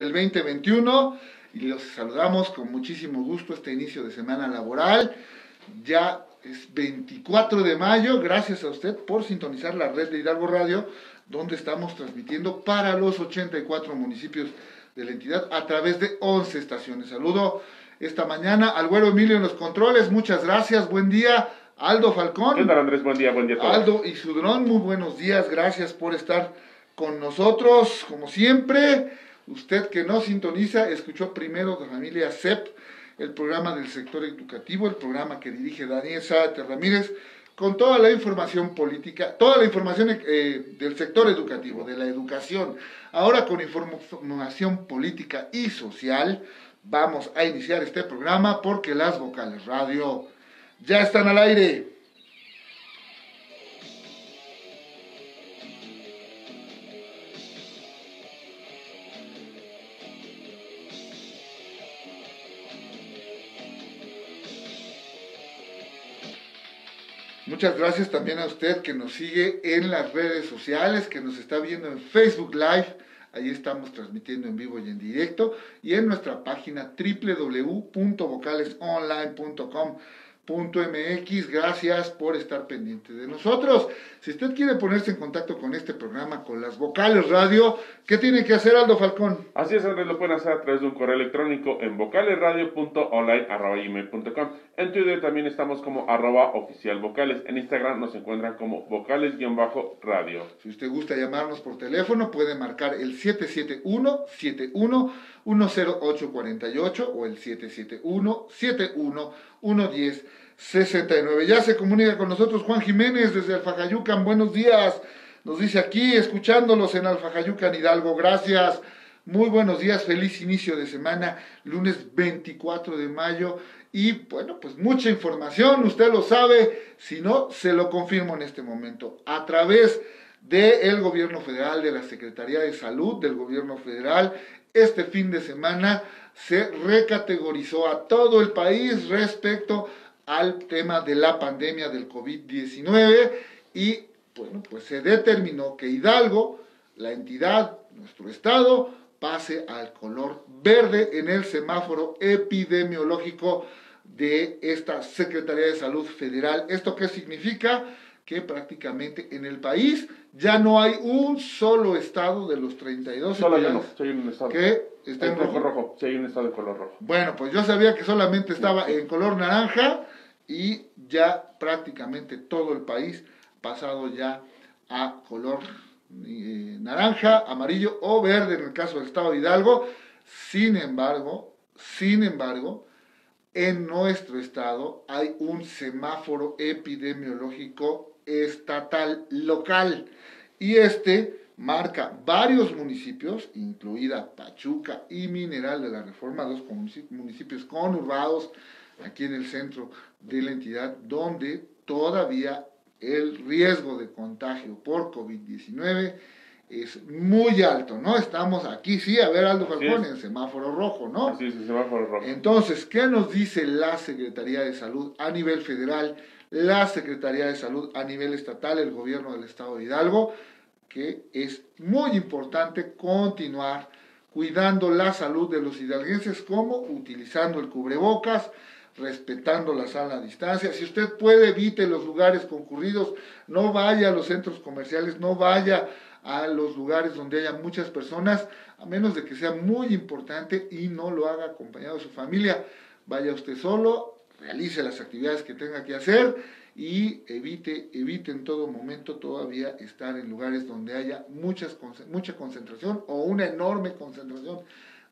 el 2021 y los saludamos con muchísimo gusto este inicio de semana laboral. Ya es 24 de mayo, gracias a usted por sintonizar la red de Hidalgo Radio, donde estamos transmitiendo para los 84 municipios de la entidad a través de 11 estaciones. Saludo esta mañana al güero Emilio en los controles, muchas gracias, buen día. Aldo Falcón. ¿Qué tal Andrés? Buen día, buen día a todos. Aldo y Sudrón, muy buenos días, gracias por estar con nosotros, como siempre. Usted que no sintoniza, escuchó primero de familia CEP, el programa del sector educativo, el programa que dirige Daniel Sáate Ramírez, con toda la información política, toda la información eh, del sector educativo, de la educación. Ahora con información política y social, vamos a iniciar este programa porque las vocales radio ya están al aire. Muchas gracias también a usted que nos sigue en las redes sociales, que nos está viendo en Facebook Live. Ahí estamos transmitiendo en vivo y en directo. Y en nuestra página www.vocalesonline.com .mx. Gracias por estar pendiente de nosotros. Si usted quiere ponerse en contacto con este programa, con las vocales radio, ¿qué tiene que hacer Aldo Falcón? Así es, Andrés, lo pueden hacer a través de un correo electrónico en vocalesradio.online.com. En Twitter también estamos como arroba oficial vocales. En Instagram nos encuentran como vocales-radio. Si usted gusta llamarnos por teléfono, puede marcar el 771 71 10848 o el 771 71 110 69. Ya se comunica con nosotros Juan Jiménez desde Alfajayucan. Buenos días. Nos dice aquí, escuchándolos en Alfajayucan Hidalgo. Gracias. Muy buenos días. Feliz inicio de semana. Lunes 24 de mayo. Y bueno, pues mucha información. Usted lo sabe. Si no, se lo confirmo en este momento. A través del gobierno federal, de la Secretaría de Salud del gobierno federal, este fin de semana se recategorizó a todo el país respecto al tema de la pandemia del COVID-19 y bueno, pues se determinó que Hidalgo, la entidad, nuestro estado, pase al color verde en el semáforo epidemiológico de esta Secretaría de Salud Federal. ¿Esto qué significa? Que prácticamente en el país ya no hay un solo estado de los 32 Solo uno, sí hay un estado. que está en rojo. rojo, sí hay un estado de color rojo. Bueno, pues yo sabía que solamente estaba en color naranja y ya prácticamente todo el país pasado ya a color eh, naranja, amarillo o verde en el caso del estado de Hidalgo. Sin embargo, sin embargo, en nuestro estado hay un semáforo epidemiológico estatal local y este marca varios municipios, incluida Pachuca y Mineral de la Reforma, dos municipios conurbados aquí en el centro de la entidad, donde todavía el riesgo de contagio por COVID-19 es muy alto, ¿no? Estamos aquí, sí, a ver, Aldo Falcón, en semáforo rojo, ¿no? Así es, el semáforo rojo. Entonces, ¿qué nos dice la Secretaría de Salud a nivel federal, la Secretaría de Salud a nivel estatal, el gobierno del estado de Hidalgo? Que es muy importante continuar cuidando la salud de los hidalguenses, como utilizando el cubrebocas, respetando la sana distancia. Si usted puede, evite los lugares concurridos, no vaya a los centros comerciales, no vaya a los lugares donde haya muchas personas, a menos de que sea muy importante y no lo haga acompañado de su familia. Vaya usted solo, realice las actividades que tenga que hacer y evite, evite en todo momento todavía estar en lugares donde haya muchas, mucha concentración o una enorme concentración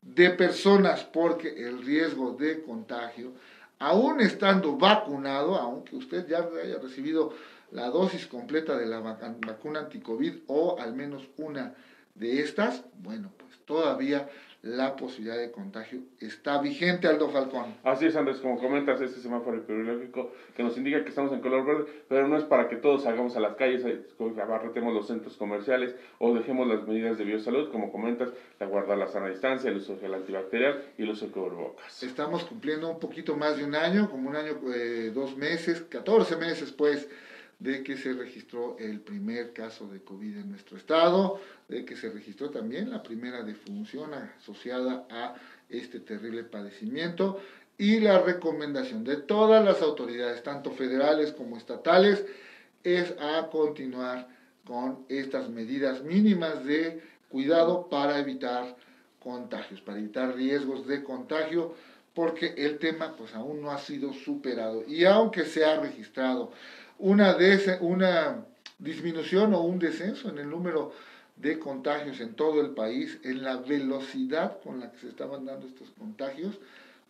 de personas, porque el riesgo de contagio, aún estando vacunado, aunque usted ya haya recibido la dosis completa de la vacuna anticovid o al menos una de estas, bueno, pues todavía la posibilidad de contagio está vigente, Aldo Falcón. Así es, Andrés, como comentas, este semáforo epidemiológico que nos indica que estamos en color verde, pero no es para que todos salgamos a las calles, abarrotemos los centros comerciales o dejemos las medidas de biosalud, como comentas, la guardar la sana distancia, el uso de gel antibacterial y el uso de cubrebocas. Estamos cumpliendo un poquito más de un año, como un año, eh, dos meses, 14 meses pues, de que se registró el primer caso de COVID en nuestro estado, de que se registró también la primera defunción asociada a este terrible padecimiento y la recomendación de todas las autoridades, tanto federales como estatales, es a continuar con estas medidas mínimas de cuidado para evitar contagios, para evitar riesgos de contagio, porque el tema pues aún no ha sido superado. Y aunque se ha registrado una, disminución o un descenso en el número de contagios en todo el país, en la velocidad con la que se estaban dando estos contagios,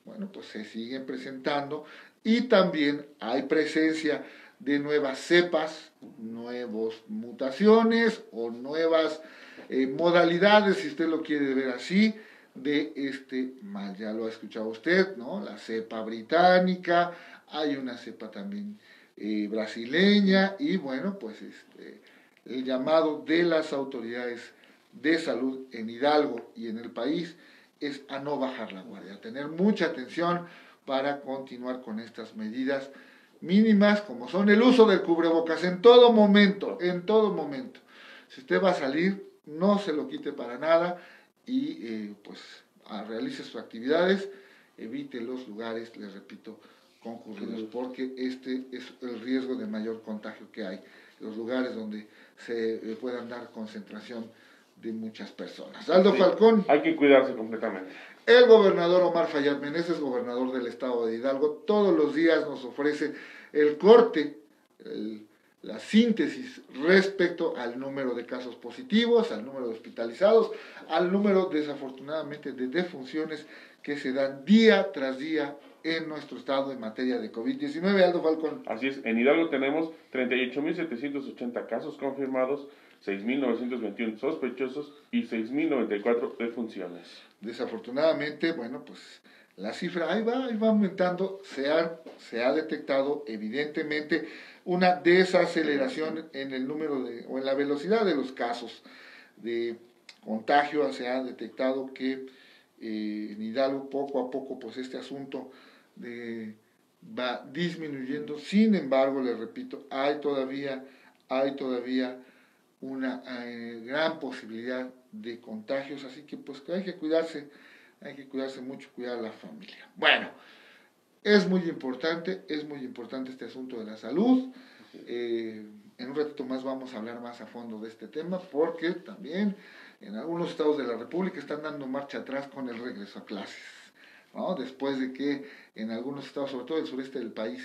bueno, pues se siguen presentando y también hay presencia de nuevas cepas, nuevas mutaciones o nuevas eh, modalidades, si usted lo quiere ver así, de este mal. Ya lo ha escuchado usted, ¿no? La cepa británica, hay una cepa también brasileña y bueno, pues este, el llamado de las autoridades de salud en Hidalgo y en el país es a no bajar la guardia, a tener mucha atención para continuar con estas medidas mínimas como son el uso del cubrebocas en todo momento, en todo momento. Si usted va a salir, no se lo quite para nada y eh, pues realice sus actividades, evite los lugares, les repito, concurridos, porque este es el riesgo de mayor contagio que hay, los lugares donde se eh, puedan dar concentración de muchas personas. Aldo Falcón. Hay que cuidarse completamente. El gobernador Omar Fayad Meneses, gobernador del estado de Hidalgo, todos los días nos ofrece el corte, la síntesis respecto al número de casos positivos, al número de hospitalizados, al número desafortunadamente de defunciones que se dan día tras día en nuestro estado en materia de COVID-19. Aldo Falcón. Así es, en Hidalgo tenemos 38.780 casos confirmados, 6.921 sospechosos y 6.094 defunciones. Desafortunadamente, bueno, pues la cifra ahí va, ahí va aumentando. Se ha, se ha detectado evidentemente una desaceleración en el número de, o en la velocidad de los casos de contagio. Se ha detectado que eh, en Hidalgo poco a poco, pues este asunto va disminuyendo. Sin embargo, les repito, hay todavía, hay todavía una eh, gran posibilidad de contagios, así que pues hay que cuidarse, hay que cuidarse mucho, cuidar a la familia. Bueno, es muy importante, es muy importante este asunto de la salud. Eh, en un ratito más vamos a hablar más a fondo de este tema porque también en algunos estados de la República están dando marcha atrás con el regreso a clases. Después de que en algunos estados, sobre todo el sureste del país,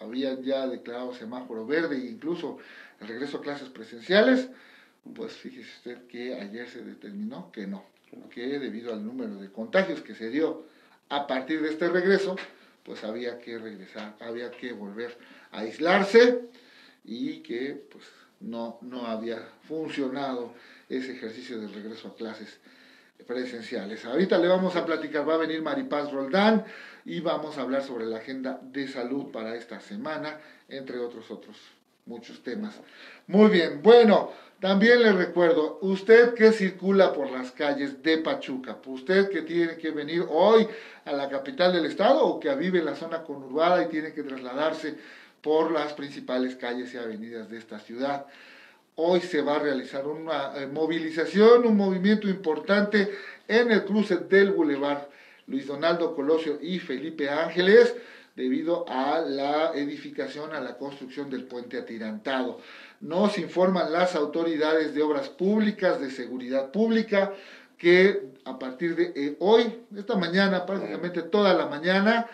habían ya declarado semáforo verde e incluso el regreso a clases presenciales, pues fíjese usted que ayer se determinó que no, que debido al número de contagios que se dio a partir de este regreso, pues había que regresar, había que volver a aislarse y que pues no, no había funcionado ese ejercicio de regreso a clases presenciales. Ahorita le vamos a platicar, va a venir Maripaz Roldán y vamos a hablar sobre la agenda de salud para esta semana, entre otros otros muchos temas. Muy bien, bueno, también le recuerdo, usted que circula por las calles de Pachuca, usted que tiene que venir hoy a la capital del estado o que vive en la zona conurbada y tiene que trasladarse por las principales calles y avenidas de esta ciudad. Hoy se va a realizar una eh, movilización, un movimiento importante en el cruce del Boulevard Luis Donaldo Colosio y Felipe Ángeles debido a la edificación, a la construcción del puente atirantado. Nos informan las autoridades de obras públicas, de seguridad pública, que a partir de eh, hoy, esta mañana, prácticamente toda la mañana,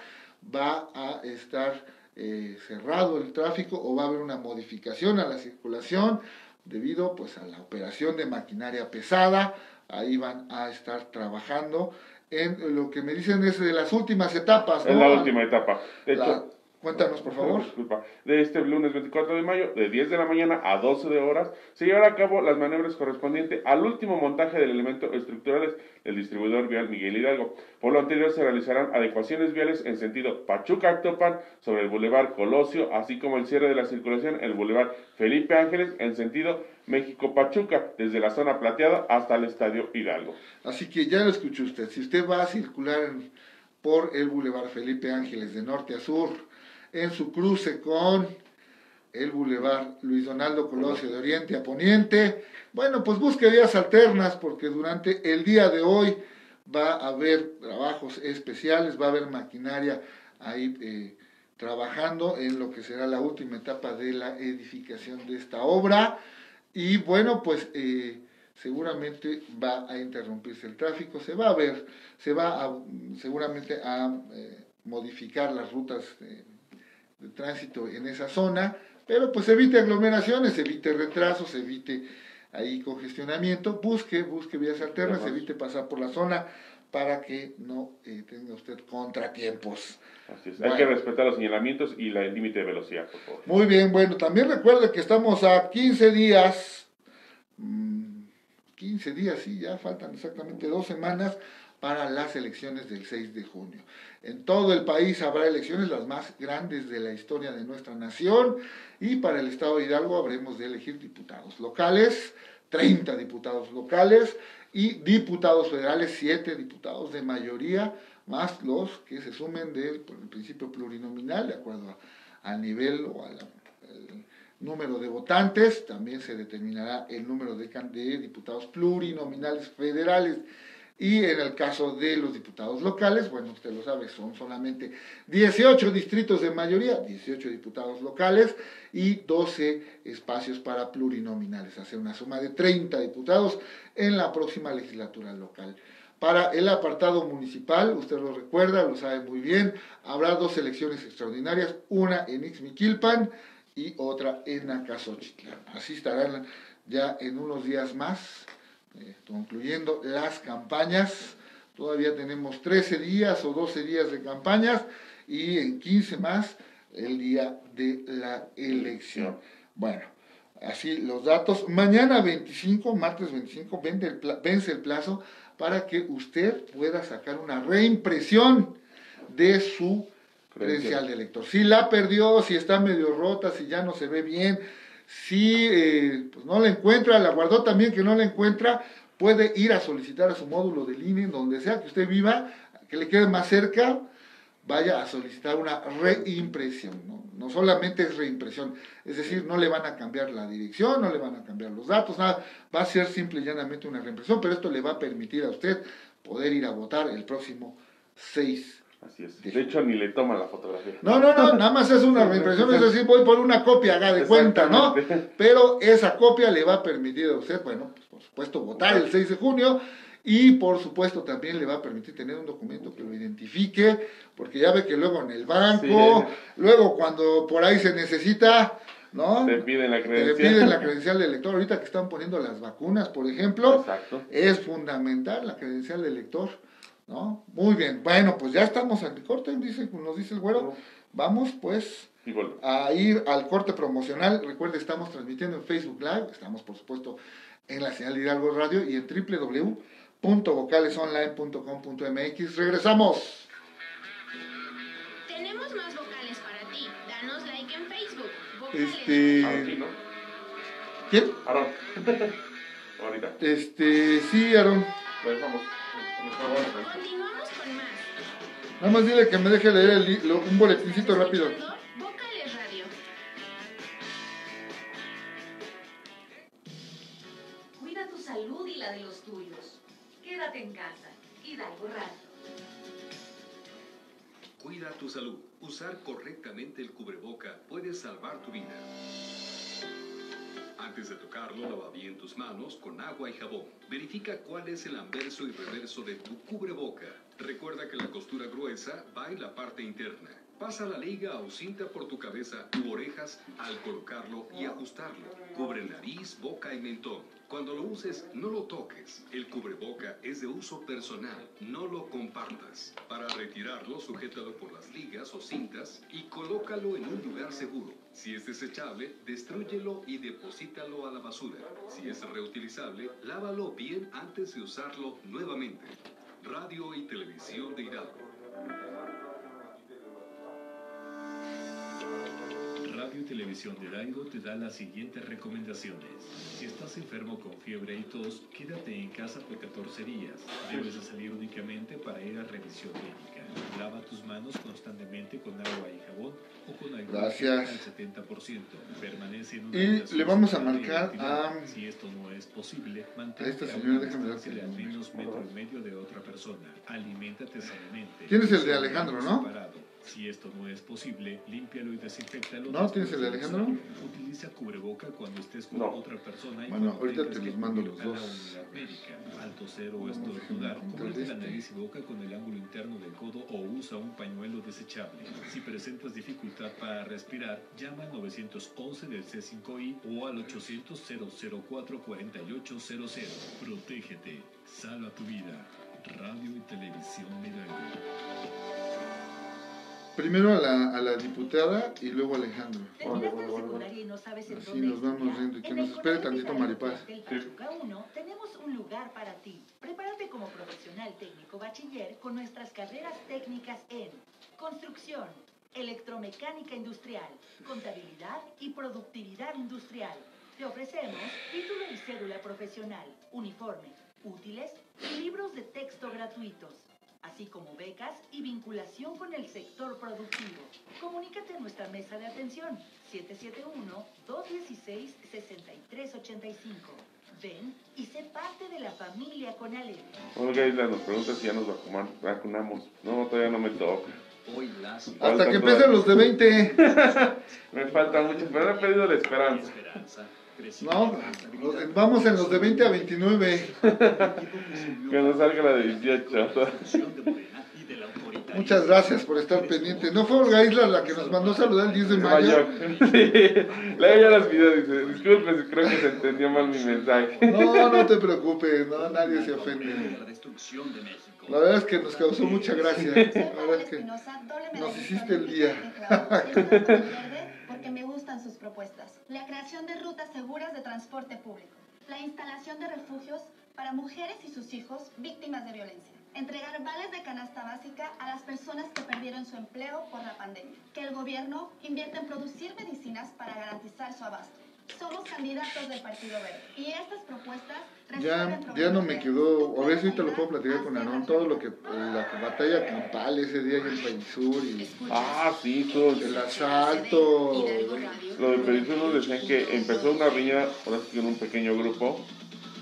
va a estar eh, cerrado el tráfico o va a haber una modificación a la circulación debido pues a la operación de maquinaria pesada, ahí van a estar trabajando en lo que me dicen es de las últimas etapas. En la última etapa. De hecho, Cuéntanos, por favor. Disculpa. De este lunes 24 de mayo, de 10 de la mañana a 12 de horas, se llevará a cabo las maniobras correspondientes al último montaje del elemento estructurales del distribuidor vial Miguel Hidalgo. Por lo anterior, se realizarán adecuaciones viales en sentido Pachuca-Actopan sobre el Boulevard Colosio, así como el cierre de la circulación en el Boulevard Felipe Ángeles en sentido México-Pachuca, desde la zona plateada hasta el Estadio Hidalgo. Así que ya lo escuchó usted. Si usted va a circular por el Boulevard Felipe Ángeles de norte a sur, en su cruce con el Boulevard Luis Donaldo Colosio de Oriente a Poniente. Bueno, pues busque vías alternas porque durante el día de hoy va a haber trabajos especiales, va a haber maquinaria ahí eh, trabajando en lo que será la última etapa de la edificación de esta obra. Y bueno, pues eh, seguramente va a interrumpirse el tráfico, se va a ver, se va seguramente a eh, modificar las rutas de, tránsito en esa zona, pero pues evite aglomeraciones, evite retrasos, evite ahí congestionamiento, busque, busque vías alternas, evite pasar por la zona para que no eh, tenga usted contratiempos. Así es. Hay que respetar los señalamientos y el límite de velocidad, por favor. Muy bien, bueno, también recuerde que estamos a 15 días, 15 mm, días, sí, ya faltan exactamente dos semanas para las elecciones del 6 de junio. En todo el país habrá elecciones, las más grandes de la historia de nuestra nación, y para el Estado de Hidalgo habremos de elegir diputados locales, 30 diputados locales, y diputados federales, 7 diputados de mayoría, más los que se sumen del principio plurinominal, de acuerdo al nivel o al, número de votantes, también se determinará el número de, de diputados plurinominales federales. Y en el caso de los diputados locales, bueno, usted lo sabe, son solamente 18 distritos de mayoría, 18 diputados locales y 12 espacios para plurinominales. Hace una suma de 30 diputados en la próxima legislatura local. Para el apartado municipal, usted lo recuerda, lo sabe muy bien, habrá dos elecciones extraordinarias, una en Ixmiquilpan y otra en Acasochitlán. Así estarán ya en unos días más eh, concluyendo las campañas. Todavía tenemos 13 días o 12 días de campañas y en 15 más el día de la elección. Bueno, así los datos. Mañana 25, martes 25, vence el plazo para que usted pueda sacar una reimpresión de su credencial de elector. Si la perdió, si está medio rota, si ya no se ve bien, si eh, pues no la encuentra, la guardó también que no la encuentra, puede ir a solicitar a su módulo de línea, donde sea que usted viva, que le quede más cerca, vaya a solicitar una reimpresión. ¿no? no solamente es reimpresión, es decir, no le van a cambiar la dirección, no le van a cambiar los datos, nada, va a ser simple y llanamente una reimpresión, pero esto le va a permitir a usted poder ir a votar el próximo 6 Así es. De hecho, ni le toma la fotografía. No, no, no, nada más es una reimpresión, es decir, voy por una copia, haga de cuenta, ¿no? Pero esa copia le va a permitir a usted, bueno, pues por supuesto, votar el 6 de junio y por supuesto también le va a permitir tener un documento que lo identifique, porque ya ve que luego en el banco, luego cuando por ahí se necesita, ¿no? Te piden la credencial. Te piden la credencial del elector. Ahorita que están poniendo las vacunas, por ejemplo, Exacto. es fundamental la credencial del elector. ¿No? Muy bien, bueno, pues ya estamos en el corte, dice, nos dice el güero. Vamos pues a ir al corte promocional. Recuerde, estamos transmitiendo en Facebook Live, estamos por supuesto en la señal de Hidalgo Radio y en www.vocalesonline.com.mx. Regresamos. Tenemos más vocales para ti. Danos like en Facebook. Este... ¿Quién? Aaron. Ahorita. Este, sí, Aaron. Pues vamos. Continuamos con más. Nada más dile que me deje leer el, lo, un boletincito rápido. Radio. Cuida tu salud y la de los tuyos. Quédate en casa. Hidalgo Radio. Cuida tu salud. Usar correctamente el cubreboca puede salvar tu vida. Antes de tocarlo, lava bien tus manos con agua y jabón. Verifica cuál es el anverso y reverso de tu cubreboca. Recuerda que la costura gruesa va en la parte interna. Pasa la liga o cinta por tu cabeza u orejas al colocarlo y ajustarlo. Cubre nariz, boca y mentón. Cuando lo uses, no lo toques. El cubreboca es de uso personal. No lo compartas. Para retirarlo, sujétalo por las ligas o cintas y colócalo en un lugar seguro. Si es desechable, destrúyelo y deposítalo a la basura. Si es reutilizable, lávalo bien antes de usarlo nuevamente. Radio y Televisión de Hidalgo. Radio y Televisión de Hidalgo te da las siguientes recomendaciones. Si estás enfermo con fiebre y tos, quédate en casa por 14 días. Debes de salir únicamente para ir a revisión médica. Lava tus manos constantemente con agua y jabón o con alcohol Gracias. al 70%. Permanece en una Y le vamos a marcar a- Si esto no es posible, mantente a esta señora, déjame de al menos metro y medio de otra persona. Aliméntate sanamente. Tienes el de Alejandro, ¿no? separado. Si esto no es posible, límpialo y desinfectalo. ¿No? ¿Tienes el de Alejandro? Utiliza cubreboca cuando estés con No. otra persona y Bueno, ahorita te los mando los a la dos. unidad médica. Al toser o estornudar, cubre la nariz y boca con el ángulo interno del codo o usa un pañuelo desechable. Si presentas dificultad para respirar, llama al 911 del C5I o al 800 004 4800. Protégete. Salva tu vida. Radio y Televisión Hidalgo. Primero a la, a la diputada y luego a Alejandro. ¿Terminaste la secundaria y no sabes en Así dónde nos vamos y que nos espere tantito Maripaz. Del Pachuca 1 tenemos un lugar para ti. Prepárate como profesional técnico bachiller con nuestras carreras técnicas en construcción, electromecánica industrial, contabilidad y productividad industrial. Te ofrecemos título y cédula profesional, uniforme, útiles y libros de texto gratuitos así como becas y vinculación con el sector productivo. Comunícate a nuestra mesa de atención 771-216-6385. Ven y sé parte de la familia Conalep. Olga Isla nos pregunta si ya nos vacuna- vacunamos. No, todavía no me toca. Hoy las Hasta que empiecen los de 20. Me falta mucho, pero he perdido la esperanza. esperanza. No, vamos en los de 20 a 29. Que nos salga la de 18. Muchas gracias por estar pendiente. ¿No fue Olga Isla la que nos mandó saludar el 10 de mayo? Mayo. Sí. Luego ya las videos dice, disculpe creo que se entendió mal mi mensaje. No, no te preocupes, no, nadie se ofende. La verdad es que nos causó mucha gracia. La verdad es que nos hiciste el día. Sus propuestas. La creación de rutas seguras de transporte público. La instalación de refugios para mujeres y sus hijos víctimas de violencia. Entregar vales de canasta básica a las personas que perdieron su empleo por la pandemia. Que el gobierno invierta en producir medicinas para garantizar su abasto. Somos candidatos del Partido Verde y estas propuestas Ya, ya no me quedó, a ver si ahorita lo puedo platicar con Aarón, todo lo que, la batalla campal ese día en el País Sur y Ah, sí, todo. el asalto. Lo de Perisur nos decían que empezó una riña, ahora sí que en un pequeño grupo,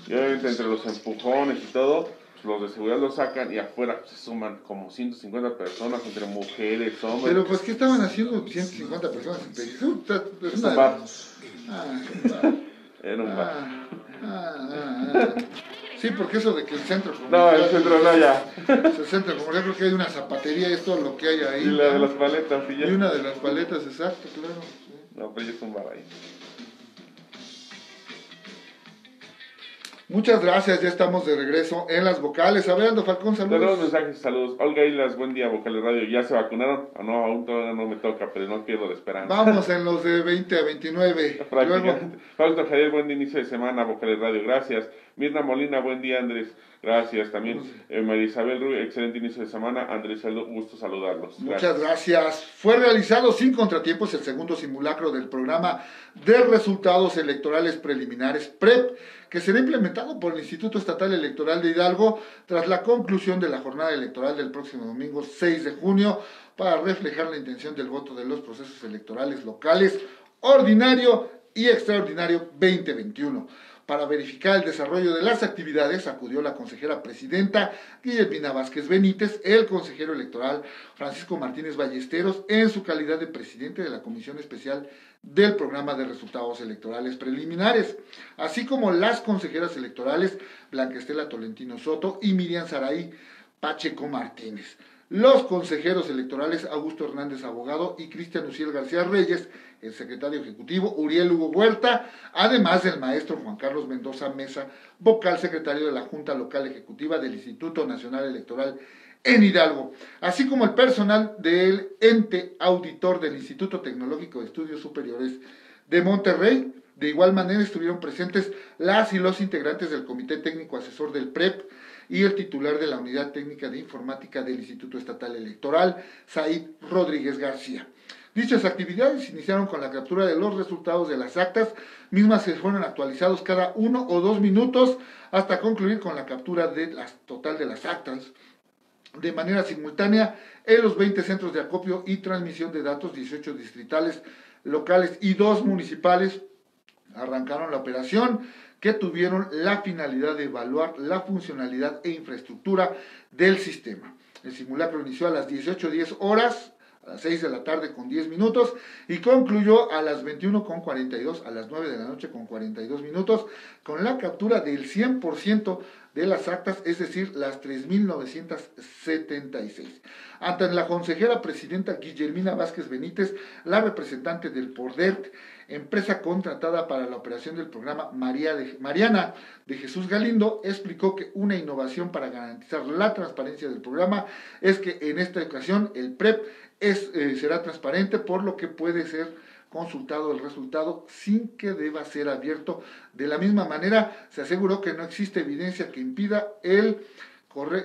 y obviamente entre los empujones y todo, los de seguridad lo sacan y afuera se suman como 150 personas entre mujeres, hombres. Pero pues, ¿qué estaban haciendo 150 personas en País Sur? Está- es Es una- un bar, Ah, era un bar. ah, ah, ah, ah. Sí, porque eso de que el centro No, el centro no, ya. El centro comercial creo que hay una zapatería, es todo lo que hay ahí. Y la de las paletas, y una de las paletas, exacto, claro. No, pero ya es un bar ahí. Muchas gracias, ya estamos de regreso en las vocales. A ver, Aldo Falcón, Tenemos saludos. mensajes, saludos. Olga Islas, buen día, Vocales Radio. ¿Ya se vacunaron? No, aún todavía no me toca, pero no pierdo la esperanza. Vamos en los de 20 a 29. Luego, Prácticamente. Fausto Javier, buen inicio de semana, Vocales Radio, gracias. Mirna Molina, buen día, Andrés, gracias. También eh, María Isabel Rubio, excelente inicio de semana. Andrés Aldo, gusto saludarlos. muchas gracias. Fue realizado sin contratiempos el segundo simulacro del programa de resultados electorales preliminares PREP, que será implementado por el Instituto Estatal Electoral de Hidalgo tras la conclusión de la jornada electoral del próximo domingo 6 de junio para reflejar la intención del voto de los procesos electorales locales, ordinario y extraordinario 2021. Para verificar el desarrollo de las actividades acudió la consejera presidenta Guillermina Vázquez Benítez, el consejero electoral Francisco Martínez Ballesteros, en su calidad de presidente de la Comisión Especial del Programa de Resultados Electorales Preliminares, así como las consejeras electorales Blanca Estela Tolentino Soto y Miriam Saraí Pacheco Martínez. Los consejeros electorales Augusto Hernández Abogado y Cristian Uciel García Reyes, el secretario ejecutivo Uriel Hugo Huerta, además del maestro Juan Carlos Mendoza Mesa, vocal secretario de la Junta Local Ejecutiva del Instituto Nacional Electoral en Hidalgo, así como el personal del ente auditor del Instituto Tecnológico de Estudios Superiores de Monterrey. De igual manera estuvieron presentes las y los integrantes del Comité Técnico Asesor del PREP y el titular de la Unidad Técnica de Informática del Instituto Estatal Electoral, Said Rodríguez García. Dichas actividades iniciaron con la captura de los resultados de las actas, mismas se fueron actualizados cada uno o dos minutos hasta concluir con la captura de las, total de las actas de manera simultánea en los 20 centros de acopio y transmisión de datos, 18 distritales, locales y dos municipales arrancaron la operación que tuvieron la finalidad de evaluar la funcionalidad e infraestructura del sistema. El simulacro inició a las 18.10 horas a las 6 de la tarde con 10 minutos y concluyó a las 21 con 42, a las 9 de la noche con 42 minutos, con la captura del 100% de las actas, es decir, las 3.976. Ante la consejera presidenta Guillermina Vázquez Benítez, la representante del PORDERT, empresa contratada para la operación del programa María Mariana de Jesús Galindo, explicó que una innovación para garantizar la transparencia del programa es que en esta ocasión el PREP eh, será transparente, por lo que puede ser consultado el resultado sin que deba ser abierto. De la misma manera, se aseguró que no existe evidencia que impida el,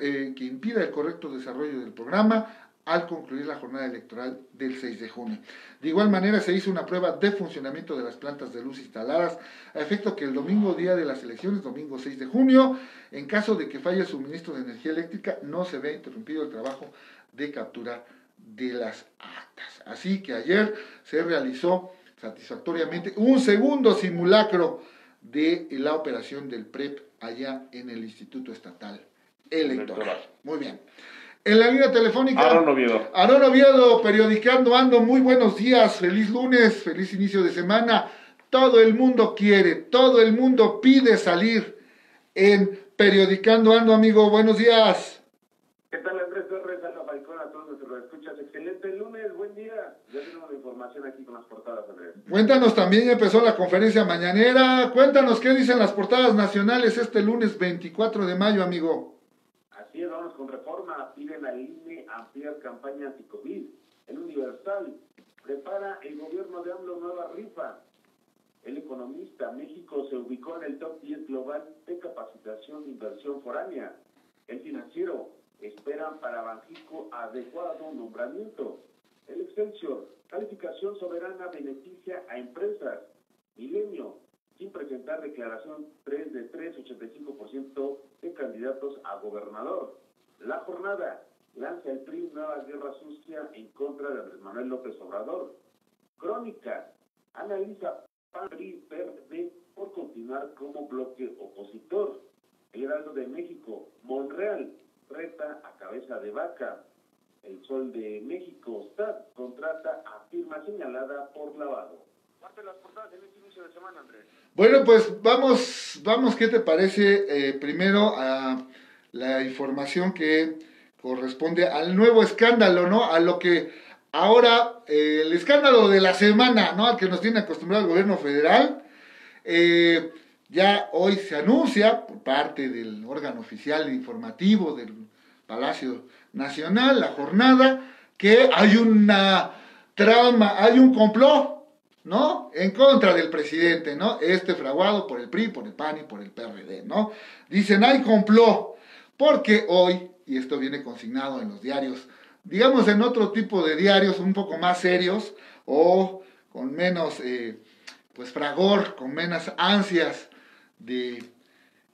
eh, que impida el correcto desarrollo del programa al concluir la jornada electoral del 6 de junio. De igual manera, se hizo una prueba de funcionamiento de las plantas de luz instaladas, a efecto que el domingo día de las elecciones, domingo 6 de junio, en caso de que falle el suministro de energía eléctrica, no se vea interrumpido el trabajo de captura de las actas. Así que ayer se realizó satisfactoriamente un segundo simulacro de la operación del PREP allá en el Instituto Estatal Electoral. Muy bien. En la línea telefónica. Aaron Oviedo. Aaron Oviedo, periodicando ando. Muy buenos días, feliz lunes, feliz inicio de semana. Todo el mundo quiere, todo el mundo pide salir en periodicando ando, amigo. Buenos días. ¿Qué tal, Andrés Torres? Ana Falcón, a todos nuestros escuchas. Excelente lunes, buen día. Ya tenemos la información aquí con las portadas, Andrés. Cuéntanos, también ya empezó la conferencia mañanera. Cuéntanos qué dicen las portadas nacionales este lunes 24 de mayo, amigo. Así es, vamos con reforma. Piden al INE ampliar campaña anti-COVID. El Universal prepara el gobierno de AMLO nueva rifa. El economista, México se ubicó en el top 10 global de capacitación e inversión foránea. El financiero, esperan para Banjico adecuado nombramiento. El Excelsior, calificación soberana beneficia a empresas. Milenio, sin presentar declaración 3 de 3, 85% de candidatos a gobernador. La jornada, lanza el PRI nueva guerra sucia en contra de Andrés Manuel López Obrador. Crónica, analiza PRI verde por continuar como bloque opositor. El Heraldo de México, Monreal, reta a cabeza de vaca. El Sol de México, STAT, contrata a firma señalada por lavado. Parte de las portadas en este inicio de semana, Andrés. Bueno, pues vamos, vamos, ¿qué te parece? Eh, primero a la información que corresponde al nuevo escándalo, ¿no? A lo que ahora, eh, el escándalo de la semana, ¿no? Al que nos tiene acostumbrado el gobierno federal. Eh, ya hoy se anuncia por parte del órgano oficial informativo del Palacio Nacional, la jornada, que hay una trama, hay un complot, ¿no? En contra del presidente, ¿no? Este fraguado por el PRI, por el PAN y por el PRD, ¿no? Dicen, hay complot, porque hoy, y esto viene consignado en los diarios, digamos en otro tipo de diarios un poco más serios o con menos, eh, pues, fragor, con menos ansias de,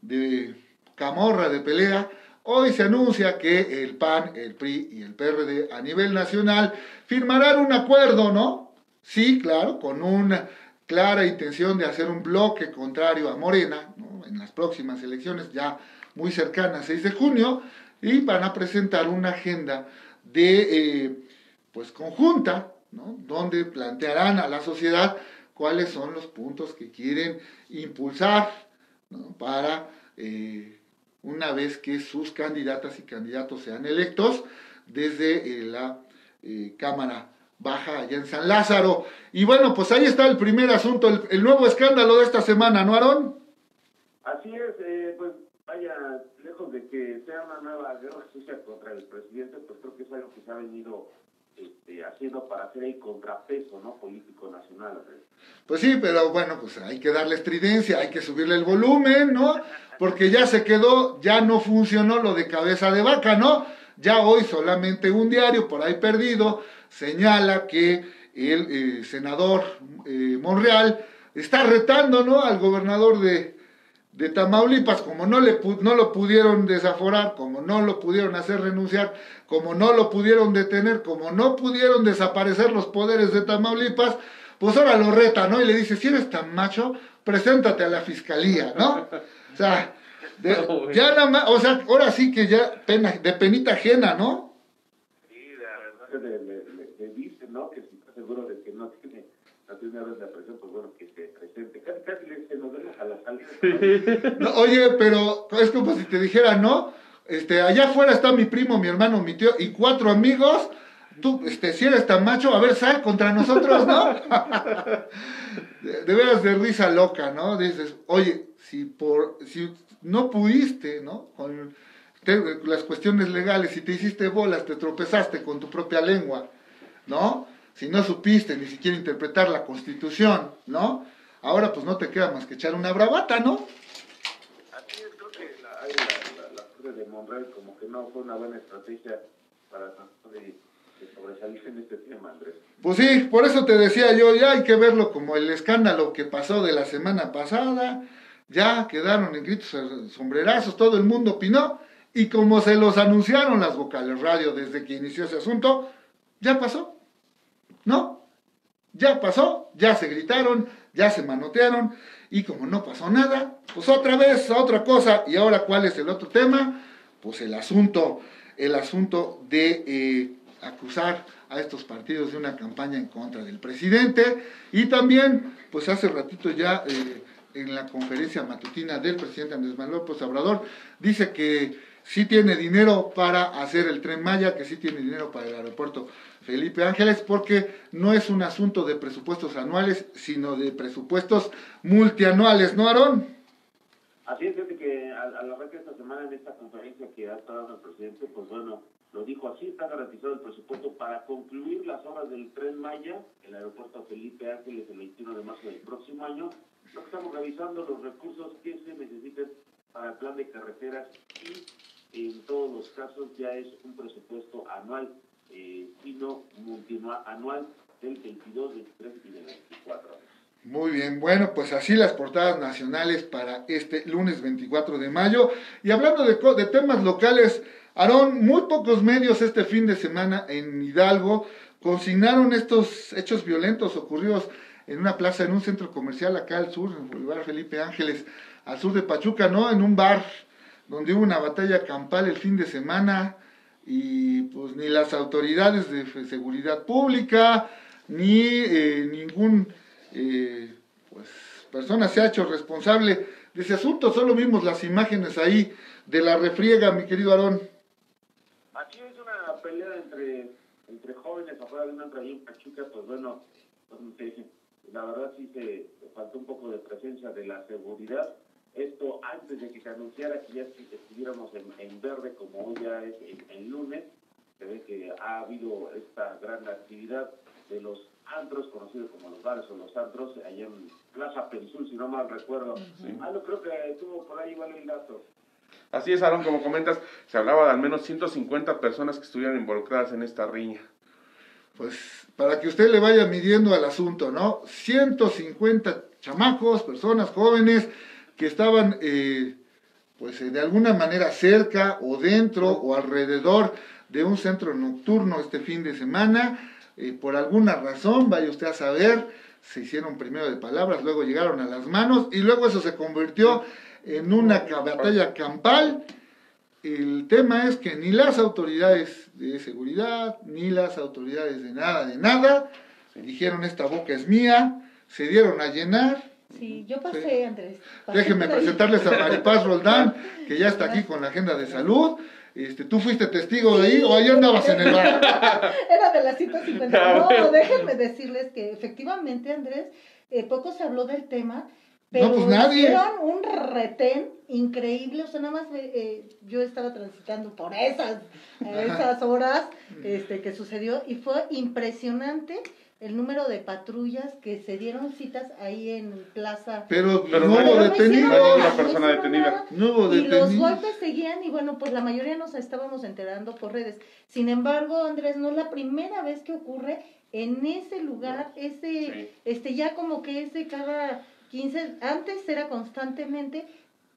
de camorra, de pelea, hoy se anuncia que el PAN, el PRI y el PRD a nivel nacional firmarán un acuerdo, ¿no? Sí, claro, con una clara intención de hacer un bloque contrario a Morena ¿no? en las próximas elecciones ya muy cercanas, 6 de junio, y van a presentar una agenda de, eh, pues, conjunta, ¿no? donde plantearán a la sociedad cuáles son los puntos que quieren impulsar para eh, una vez que sus candidatas y candidatos sean electos desde eh, la eh, Cámara Baja allá en San Lázaro. Y bueno, pues ahí está el primer asunto, el, nuevo escándalo de esta semana, ¿no, Aarón? Así es, pues vaya, lejos de que sea una nueva guerra sucia contra el presidente, pues creo que es algo que se ha venido este, haciendo para hacer el contrapeso ¿no? político nacional. Pues sí, pero bueno, pues hay que darle estridencia, hay que subirle el volumen, ¿no? Porque ya se quedó, ya no funcionó lo de cabeza de vaca, ¿no? Ya hoy solamente un diario por ahí perdido señala que el eh, senador eh, Monreal está retando, ¿no? Al gobernador de, de Tamaulipas, como no, le, no lo pudieron desaforar, como no lo pudieron hacer renunciar, como no lo pudieron detener, como no pudieron desaparecer los poderes de Tamaulipas, pues ahora lo reta, ¿no? Y le dice, si eres tan macho, preséntate a la fiscalía, ¿no? O sea, ya nada más, o sea, ahora sí que ya pena, de penita ajena, ¿no? Sí, la verdad le, le, dice, ¿no? Que si está seguro de que no tiene, presión, pues bueno, que. Casi, le. No, oye, pero es como si te dijera, ¿no? Este, allá afuera está mi primo, mi hermano, mi tío y cuatro amigos. Tú, este, si eres tan macho, a ver, sal contra nosotros, ¿no? de, de veras de risa loca, ¿no? Dices, oye, si por, si no pudiste, ¿no? Con las cuestiones legales, si te hiciste bolas, te tropezaste con tu propia lengua, ¿no? Si no supiste ni siquiera interpretar la constitución, ¿no? Ahora pues no te queda más que echar una bravata, ¿no? Así es, creo que la, la, la, de Monreal como que no fue una buena estrategia para de, de sobresalir en este tema, Andrés. Pues sí, por eso te decía yo, ya hay que verlo como el escándalo que pasó de la semana pasada, ya quedaron en gritos sombrerazos, todo el mundo opinó, y como se los anunciaron las vocales radio desde que inició ese asunto, ya pasó, ¿no? Ya pasó, ya se gritaron, ya se manotearon, y como no pasó nada, pues otra vez, otra cosa, y ahora ¿cuál es el otro tema? Pues el asunto, el asunto de eh, acusar a estos partidos de una campaña en contra del presidente, y también, pues hace ratito ya... Eh, en la conferencia matutina del presidente Andrés Manuel López Obrador, dice que sí tiene dinero para hacer el tren Maya, que sí tiene dinero para el aeropuerto Felipe Ángeles, porque no es un asunto de presupuestos anuales, sino de presupuestos multianuales, ¿no, Aarón? Así es, desde que a, a la de esta semana en esta conferencia que ha estado el presidente, pues bueno, lo dijo así, está garantizado el presupuesto para concluir las obras del tren Maya, el aeropuerto Felipe Ángeles el 21 de marzo del próximo año, estamos revisando los recursos que se necesiten para el plan de carreteras y en todos los casos ya es un presupuesto anual, eh, sino multianual del 22, 23 y del 24. Muy bien, bueno, pues así las portadas nacionales para este lunes 24 de mayo. Y hablando de, de temas locales, Aarón, muy pocos medios este fin de semana en Hidalgo consignaron estos hechos violentos ocurridos en una plaza, en un centro comercial acá al sur, en bar Felipe Ángeles, al sur de Pachuca, ¿no? En un bar donde hubo una batalla campal el fin de semana y pues ni las autoridades de seguridad pública ni eh, ningún eh, pues persona se ha hecho responsable de ese asunto, solo vimos las imágenes ahí de la refriega, mi querido Aarón. Aquí es una pelea entre, entre jóvenes afuera de una en Pachuca, pues bueno, pues, la verdad sí se faltó un poco de presencia de la seguridad. Esto antes de que se anunciara que ya estuviéramos en, verde, como hoy ya es el, lunes, se ve que ha habido esta gran actividad de los antros, conocidos como los bares o los antros, allá en Plaza Pensul, si no mal recuerdo. Ah, no creo que estuvo por ahí igual el dato. Así es, Aaron, como comentas, se hablaba de al menos 150 personas que estuvieran involucradas en esta riña pues para que usted le vaya midiendo al asunto, ¿no? 150 chamacos, personas jóvenes que estaban, eh, pues de alguna manera cerca o dentro o alrededor de un centro nocturno este fin de semana, eh, por alguna razón, vaya usted a saber, se hicieron primero de palabras, luego llegaron a las manos y luego eso se convirtió en una batalla campal el tema es que ni las autoridades de seguridad, ni las autoridades de nada, de nada, dijeron esta boca es mía, se dieron a llenar. Sí, yo pasé, Andrés. Déjenme presentarles a Maripaz Roldán, que ya está aquí con la agenda de salud. Este, ¿Tú fuiste testigo de ahí o ahí andabas en el bar? Era de las 150. No, déjenme decirles que efectivamente, Andrés, eh, poco se habló del tema Pero no, pues nadie. hicieron un retén increíble, o sea, nada más eh, yo estaba transitando por esas, esas horas este, que sucedió y fue impresionante el número de patrullas que se dieron citas ahí en Plaza. Pero, Pero no no hubo detenidos. no hay nada, una persona detenida. No hubo Y los golpes seguían y bueno, pues la mayoría nos estábamos enterando por redes. Sin embargo, Andrés, no es la primera vez que ocurre en ese lugar, ese, Sí. este ya como que es de cada 15, antes era constantemente,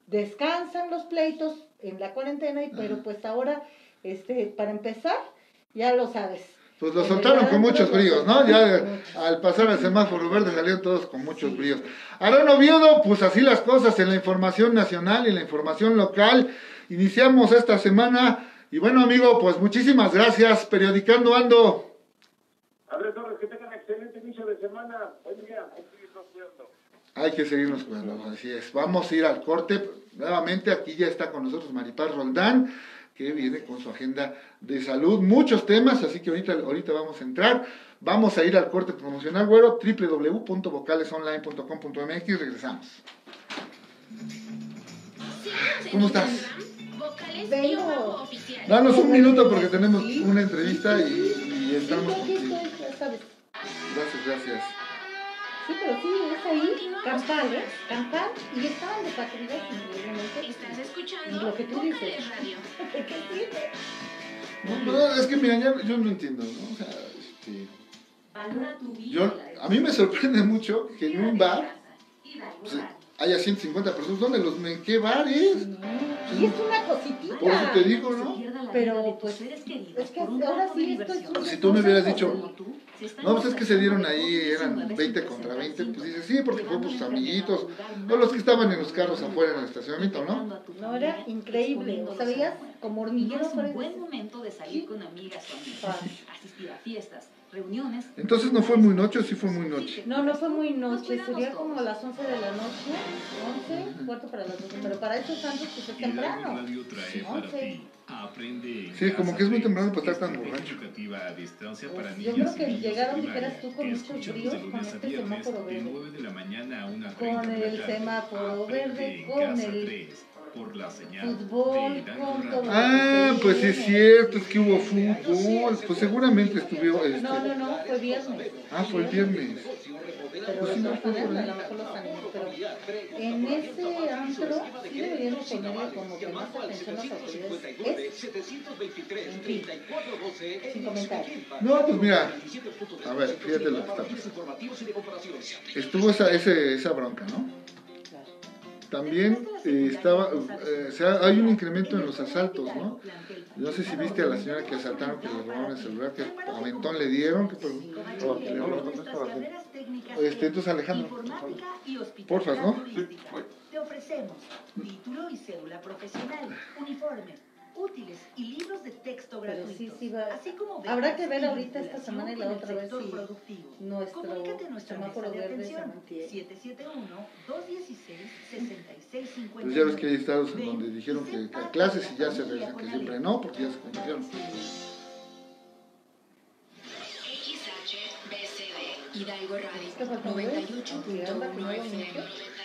descansan los pleitos en la cuarentena, y, pero pues ahora, este, para empezar, ya lo sabes. Pues lo soltaron con muchos bríos, ¿no? Ya al pasar al semáforo verde salieron todos con muchos bríos. Aaron Oviedo, pues así las cosas en la información nacional y en la información local. Iniciamos esta semana y bueno, amigo, pues muchísimas gracias. Periodicando ando. Andrés Torres, que tengan excelente inicio de semana. Buen día, hay que seguirnos cuidando. Hay que seguirnos cuidando, así es. Vamos a ir al corte. Nuevamente aquí ya está con nosotros Maripaz Roldán, que viene con su agenda de salud. Muchos temas, así que ahorita, ahorita vamos a entrar. Vamos a ir al corte promocional, güero, www.vocalesonline.com.mx y regresamos. ¿Cómo estás? Vengo. Danos un minuto porque tenemos una entrevista y, y estamos contigo. Gracias, gracias. Sí, pero sí, es ahí, campal, ¿eh? Campal, y estaban de patrulla increíblemente. Estás Y escuchando lo que tú dices. Radio. ¿De qué sirve? No, no, es que mira, ya- yo no entiendo, ¿no? O sea, este, yo, a mí me sorprende mucho que en un bar pues, haya 150 personas. ¿Dónde los en qué bares? Y es una cositita. Por eso te digo, ¿no? Pero, pues, es que ahora sí esto es un- Si tú me hubieras dicho, no, pues es que se dieron ahí, eran 20 contra 20, pues dices, sí, porque fue por sus amiguitos, o los que estaban en los carros afuera en el estacionamiento, ¿no? No, era increíble. O sea, veías como hormiguero es un buen momento de salir con amigas o amigos, Ah. asistir a fiestas, reuniones. Entonces no fue muy noche, o sí fue muy noche. No, no fue muy noche, sería todos. como las 11 de la noche, 11, cuarto para las 12, pero para esos santos pues es temprano. Sí, para once. ti. Aprende en Sí, como que es muy 3, temprano para estar tan estrategia borracho. educativa a distancia Pues, para yo niñas creo que y niños de llegaron, dijeras tú, con que de lunes con este semáforo de verde. 9 de la mañana a 1 Con el semáforo verde, con el por la señal fútbol, de Hidalgo. Ah, pues sí es cierto, es que hubo fútbol, pues seguramente estuvo, este, No, no, no, fue viernes. ah, fue el viernes. Pero Pues sí, no fue por ahí. pero en ese antro sí deberían de ponerle como que más atención a las autoridades. Es, en fin, sin comentarios. No, pues mira, a ver, fíjate lo que está pasando. Estuvo esa, ese, esa bronca, ¿no? También eh, estaba, eh, o sea, hay un incremento en los asaltos, ¿no? No sé si viste a la señora que asaltaron, que le robaron el celular, que aventón le dieron, que Oh. Este, entonces, Alejandro, Porfas, ¿no? Te ofrecemos título y cédula profesional, uniforme, útiles y libros de texto Pero gratuitos. sí, sí va- así como habrá que ver ahorita esta semana y la otra vez si productivo. nuestro Comunícate a nuestra semáforo mesa de verde se atención mantiene. 771-216-6659. pues ya ves que hay estados en donde dijeron que, a clases y ya se regresan, que siempre no, porque ya se contagiaron. XHBCD, Hidalgo ¿Qué Radio, pasó, güey? Aunque anda 98.1 con FM.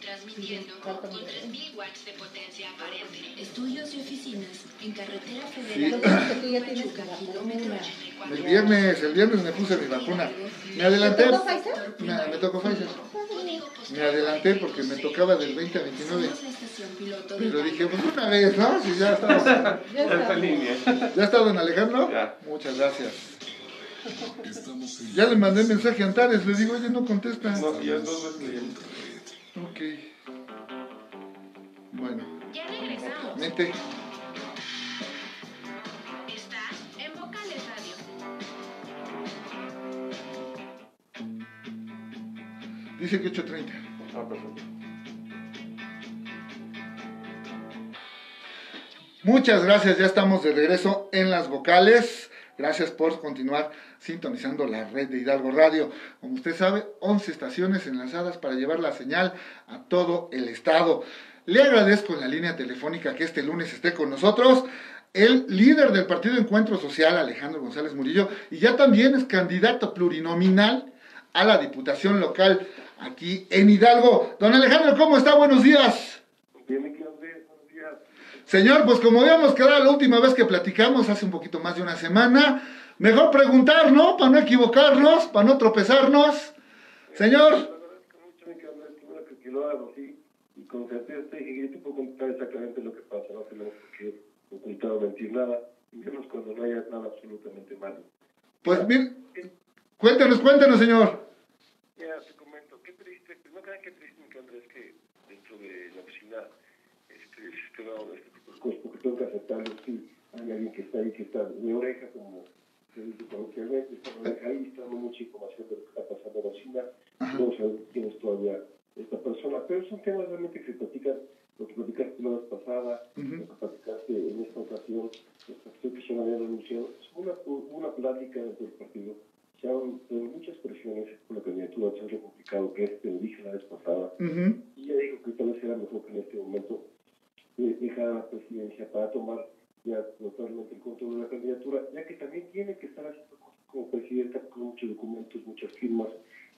Transmitiendo con mucho. 3000 watts de potencia aparente. Estudios y oficinas en carretera Sí. federal. 84. El viernes, el viernes me puse mi vacuna. Me adelanté. Me, me tocó Pfizer. Me adelanté porque me tocaba del 20 a 29. Somos la estación piloto de Pero dije, pues una vez, ¿no? Si ya estamos. Ya está está. en línea. ¿Ya ha estado don Alejandro? Ya. Muchas gracias. Ya le mandé mensaje a Antares, le digo, oye, no contesta. No, ya dos veces le. Ok. Bueno, Ya regresamos. mente. Estás en Vocales Radio. Dice que 8.30. Ah, perfecto. Muchas gracias, ya estamos de regreso en las vocales. Gracias por continuar sintonizando la red de Hidalgo Radio. Como usted sabe, 11 estaciones enlazadas para llevar la señal a todo el estado. Le agradezco en la línea telefónica que este lunes esté con nosotros el líder del Partido Encuentro Social, Alejandro González Murillo, y ya también es candidato plurinominal a la Diputación Local aquí en Hidalgo. Don Alejandro, ¿cómo está? Buenos días. Bien, aquí Andrés, buenos días. Señor, pues como habíamos quedado la última vez que platicamos, hace un poquito más de una semana, mejor preguntar, ¿no? Para no equivocarnos, para no tropezarnos. Señor. Y con certeza dije, yo te puedo contar exactamente lo que pasa, no tenemos por qué ocultar o mentir nada, y menos cuando no haya nada absolutamente malo. Pues bien, cuéntenos, cuéntenos, señor. Ya te comento, qué triste, primero que nada, qué triste, Andrés, que dentro de la oficina este, el sistema tipo de cosas, porque tengo que aceptarlo, sí, hay alguien que está ahí, que está de oreja, como se dice coloquialmente, está de oreja ahí, está dando mucha información de lo que está pasando en la oficina, no sabemos quién es todavía esta persona, pero son temas realmente que se platican, lo que platicaste la vez pasada, lo que platicaste en esta ocasión, esta ocasión que se había renunciado, es una, una plática dentro del partido, se han tenido muchas presiones por la candidatura de Sergio Complicado, que es, te lo dije la vez pasada, y ya dijo que tal vez era mejor que en este momento dejar la presidencia para tomar ya totalmente el control de la candidatura, ya que también tiene que estar haciendo cosas como presidenta con muchos documentos, muchas firmas,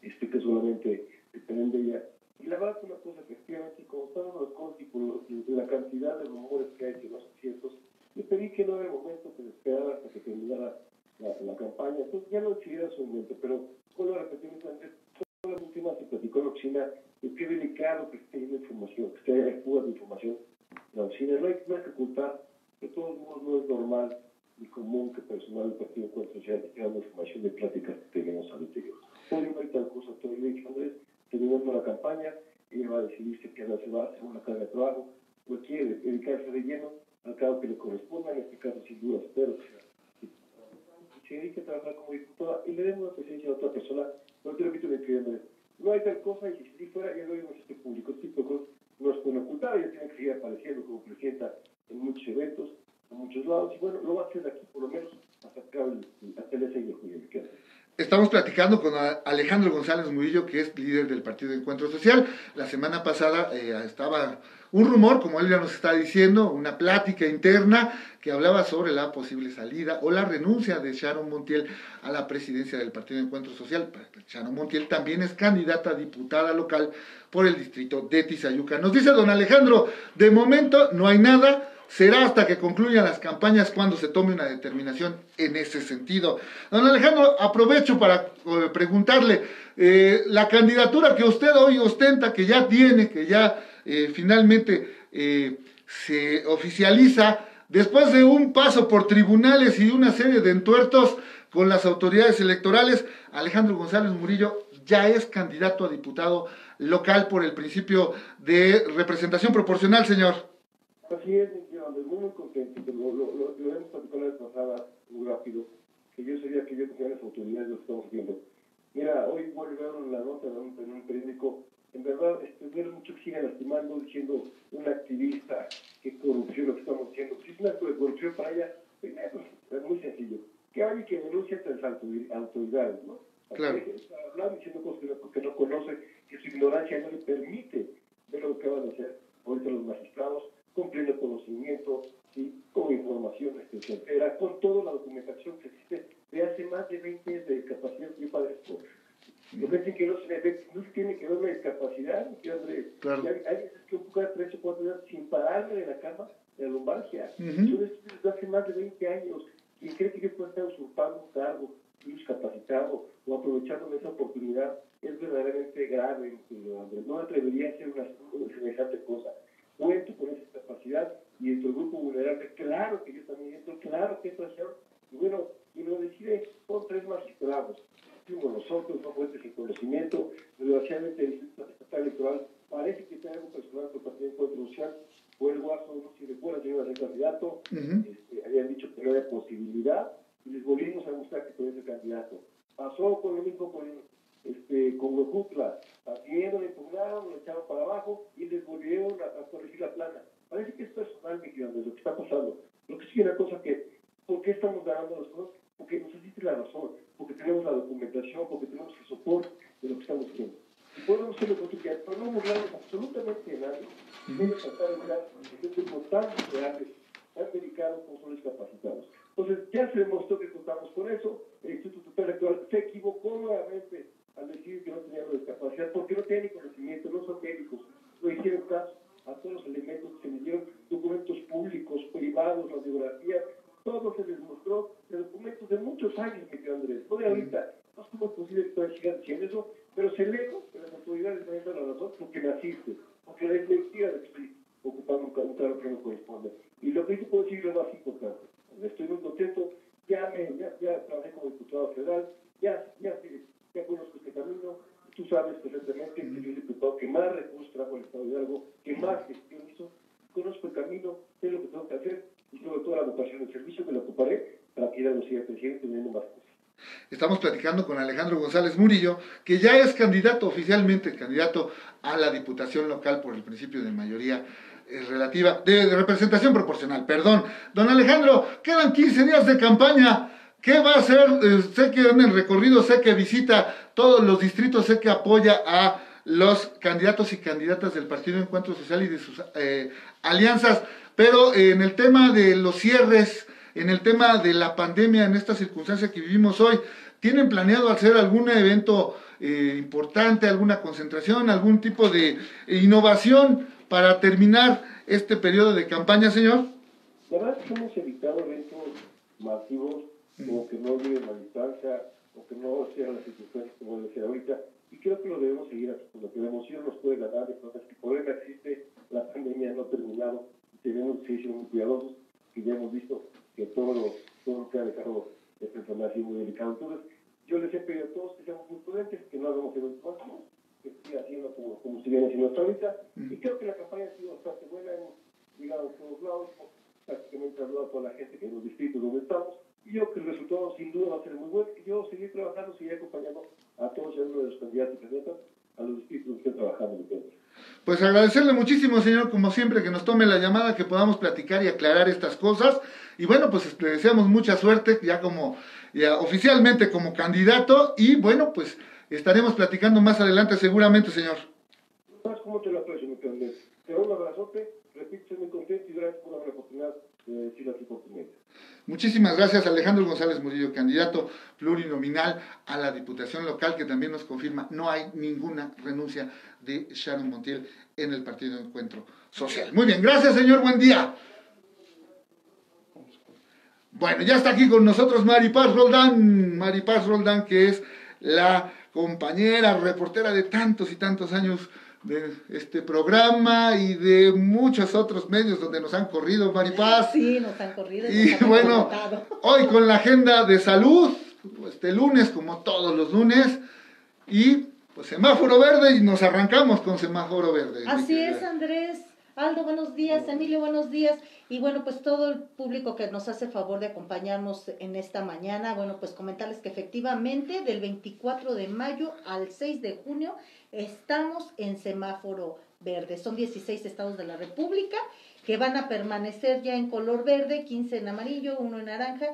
este, que solamente dependen de ella. Y la verdad es una cosa que efectivamente, como están las cosas y por lo- la cantidad de rumores que hay que no son ciertos, le pedí que no era momento que esperara hasta que terminara la, la campaña, entonces ya no decidiera su momento, pero vuelvo a repetir, antes, todas las últimas se platicó en la oficina de qué delicado que esté yendo información, que esté fugas de información No hay, no hay que ocultar, de todos modos no es normal ni común que personal del Partido esté dando información de pláticas que tenemos al interior. Hoy no hay tal cosa, estoy le he dicho Andrés, terminando la campaña, ella va a decidir si quiere se va a hacer una carga de trabajo, o quiere dedicarse de lleno al cargo que le corresponda, en este caso sin duda que sea se dedique a trabajar como diputada y le demos la presencia a otra persona, no te repito que Andrés, no hay tal cosa y si fuera ya lo vimos este público, tipo de cosas no es pueden ocultar, ella tiene que seguir apareciendo como presidenta en muchos eventos, en muchos lados, y bueno, lo va a hacer aquí por lo menos hasta acá el, hasta el que le queda. Estamos platicando con Alejandro González Murillo, que es líder del Partido de Encuentro Social. La semana pasada eh, estaba un rumor, como él ya nos está diciendo, una plática interna que hablaba sobre la posible salida o la renuncia de Sharon Montiel a la presidencia del Partido de Encuentro Social. Sharon Montiel también es candidata a diputada local por el distrito de Tizayuca. Nos dice don Alejandro, de momento no hay nada, será hasta que concluyan las campañas cuando se tome una determinación en ese sentido. Don Alejandro, aprovecho para eh, preguntarle, eh, la candidatura que usted hoy ostenta, que ya tiene, que ya eh, finalmente eh, se oficializa, después de un paso por tribunales y una serie de entuertos con las autoridades electorales, Alejandro González Murillo ya es candidato a diputado local por el principio de representación proporcional, señor. Así es, muy, contento, lo, lo, lo, lo hemos platicado la vez pasada muy rápido, que yo sabía que yo tenía las autoridades de lo estamos viendo. Mira, hoy volvieron la nota en un, en un periódico, en verdad, este, veo mucho que sigan lastimando, diciendo un activista, qué corrupción lo que estamos diciendo. Si es un acto de corrupción para ella, primero, es muy sencillo, que alguien que denuncia a las autoridades, ¿no? Claro. Hablando, diciendo cosas que no, que no conoce, que su ignorancia no le permite ver lo que van a hacer ahorita los magistrados, con pleno conocimiento, ¿sí? con información este, certera, con toda la documentación que existe de hace más de 20 años de discapacidad que yo padezco. Lo que dicen que no no tiene que ver la discapacidad, Andrés. Claro. Hay, hay que quedar tres o cuatro días sin pararme de la cama de la lumbalgia. Ujú. Son estudios de hace más de 20 años. ¿Y cree que yo puedo estar usurpando un cargo, discapacitado o aprovechando esa oportunidad? Es verdaderamente grave, Andrés. No atrevería a hacer una, una semejante cosa. Cuento con esa capacidad y dentro del grupo vulnerable, claro que yo también entro, claro que hacer. Y bueno, y lo decide con tres magistrados. Fuimos nosotros, no fuentes sin conocimiento. Desgraciadamente, el Instituto Estatal Electoral parece que tiene algo personal por el Partido Encuentro Social. Fue el guaso, no sé si recuerdan, yo iba a ser candidato. Este, habían dicho que no había posibilidad y les volvimos a mostrar que ser candidato. Pasó con lo mismo con, este, con Huejutla. También lo impugnaron, lo echaron para abajo y les volvieron a, a corregir la plana. Parece que es personal, mi querido lo que está pasando. Lo que sí es una cosa que, ¿por qué estamos ganando las cosas? Porque nos existe la razón, porque tenemos la documentación, porque tenemos el soporte de lo que estamos haciendo. Y podemos hacerlo con que pero no burlarnos absolutamente de nadie. Debemos tratar de mirar este grupo tan reales, tan dedicados como son los discapacitados. Entonces, ya se demostró que contamos con eso. El Instituto Electoral se equivocó nuevamente al decir que no teníamos discapacidad, porque no demostró de documentos de muchos años, mi querido Andrés, no de ahorita. No sé cómo es posible que todavía sigan diciendo eso, pero celebro que las autoridades me den la razón porque naciste, porque es mentira de que estoy ocupando un, ca- un cargo que no corresponde. Y lo que yo puedo decir es lo más importante. Estoy muy contento, ya, me, ya, ya trabajé como diputado federal, ya, ya, sé- ya conozco este camino, tú sabes perfectamente que soy el diputado que más recursos trajo al Estado de Hidalgo, que más gestión hizo, conozco el camino, sé lo que tengo que hacer y sobre todo la vocación del servicio me la ocuparé para que Hidalgo siga creciendo y teniendo más cosas. Estamos platicando con Alejandro González Murillo, que ya es candidato oficialmente, candidato a la Diputación Local por el principio de mayoría eh, relativa, de, representación proporcional, perdón. Don Alejandro, quedan 15 días de campaña. ¿Qué va a hacer? Eh, sé que en el recorrido, sé que visita todos los distritos, sé que apoya a los candidatos y candidatas del Partido Encuentro Social y de sus eh, alianzas, pero en el tema de los cierres, en el tema de la pandemia, en esta circunstancia que vivimos hoy, ¿tienen planeado hacer algún evento eh, importante, alguna concentración, algún tipo de innovación para terminar este periodo de campaña, señor? La verdad que hemos evitado eventos masivos, como que no olviden la distancia, o que no sean las circunstancias como ser ahorita, y creo que lo debemos seguir haciendo, que la emoción nos puede ganar, entonces que el problema existe, la pandemia no ha terminado, tenemos que ser muy cuidadosos, que ya hemos visto que todo todo lo que ha dejado enfermedad así muy delicado. Entonces, yo les he pedido a todos que seamos muy prudentes, que no hagamos eventos masivos, que siga haciendo como, como se viene haciendo hasta ahorita, y creo que la campaña ha sido bastante buena, hemos llegado a todos lados, prácticamente hablado a toda la gente que en los distritos donde estamos, y yo creo que el resultado sin duda va a ser muy bueno, y yo seguir trabajando, seguir acompañando a todos y cada uno de los candidatos y candidatas a los distritos trabajando. mi Pedro. Pues agradecerle muchísimo, señor, como siempre, que nos tome la llamada, que podamos platicar y aclarar estas cosas. Y bueno, pues le deseamos mucha suerte ya como ya oficialmente como candidato. Y bueno, pues estaremos platicando más adelante seguramente, señor. ¿Sabes cómo te lo aprecio, mi? Te doy un abrazote, repito, muy contento y gracias por la oportunidad de decir aquí por tu medio. Muchísimas gracias, Alejandro González Murillo, candidato plurinominal a la Diputación Local, que también nos confirma no hay ninguna renuncia de Sharon Montiel en el Partido Encuentro Social. Muy bien, gracias, señor, buen día. Bueno, ya está aquí con nosotros Maripaz Roldán, Maripaz Roldán, que es la compañera, reportera de tantos y tantos años de este programa y de muchos otros medios donde nos han corrido, Maripaz. Sí, nos han corrido. Y bueno, hoy con la agenda de salud, este lunes como todos los lunes, y pues semáforo verde y nos arrancamos con semáforo verde. Así es, Andrés. Aldo, buenos días. Emilio, buenos días. Y bueno, pues todo el público que nos hace favor de acompañarnos en esta mañana, bueno, pues comentarles que efectivamente del 24 de mayo al 6 de junio estamos en semáforo verde. Son 16 estados de la República que van a permanecer ya en color verde, 15 en amarillo, uno en naranja.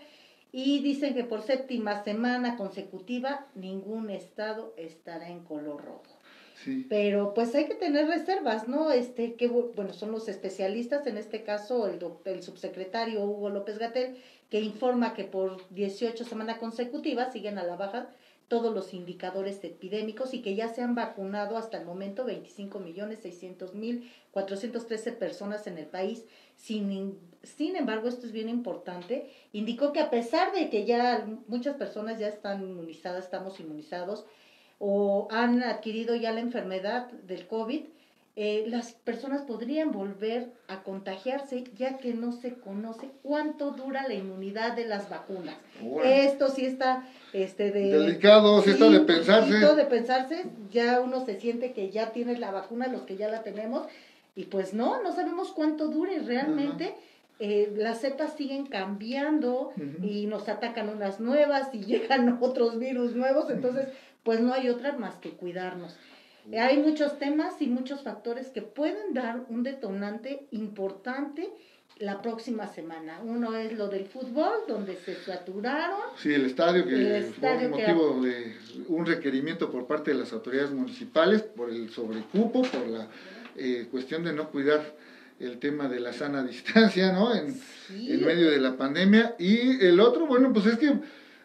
Y dicen que por séptima semana consecutiva ningún estado estará en color rojo. Pero pues hay que tener reservas, ¿no? Este, que bu- bueno, son los especialistas, en este caso el, el subsecretario Hugo López Gatel, que informa que por 18 semanas consecutivas siguen a la baja todos los indicadores epidémicos y que ya se han vacunado hasta el momento 25 millones 600 mil 413 personas en el país. Sin, in- sin embargo, esto es bien importante, indicó que a pesar de que ya muchas personas ya están inmunizadas, estamos inmunizados, o han adquirido ya la enfermedad del COVID, eh, las personas podrían volver a contagiarse ya que no se conoce cuánto dura la inmunidad de las vacunas. Órale. Esto sí está este, de... Delicado, sí está de pensarse. de pensarse, ya uno se siente que ya tienes la vacuna, los que ya la tenemos, y pues no, no sabemos cuánto dure realmente. Eh, las cepas siguen cambiando Ujú. y nos atacan unas nuevas y llegan otros virus nuevos, entonces pues no hay otra más que cuidarnos. Hay muchos temas y muchos factores que pueden dar un detonante importante la próxima semana. Uno es lo del fútbol, donde se saturaron. Sí, el estadio que El estadio que- motivo de un requerimiento por parte de las autoridades municipales por el sobrecupo, por la eh, cuestión de no cuidar el tema de la sana distancia, ¿no? En, Sí. en medio de la pandemia. Y el otro, bueno, pues es que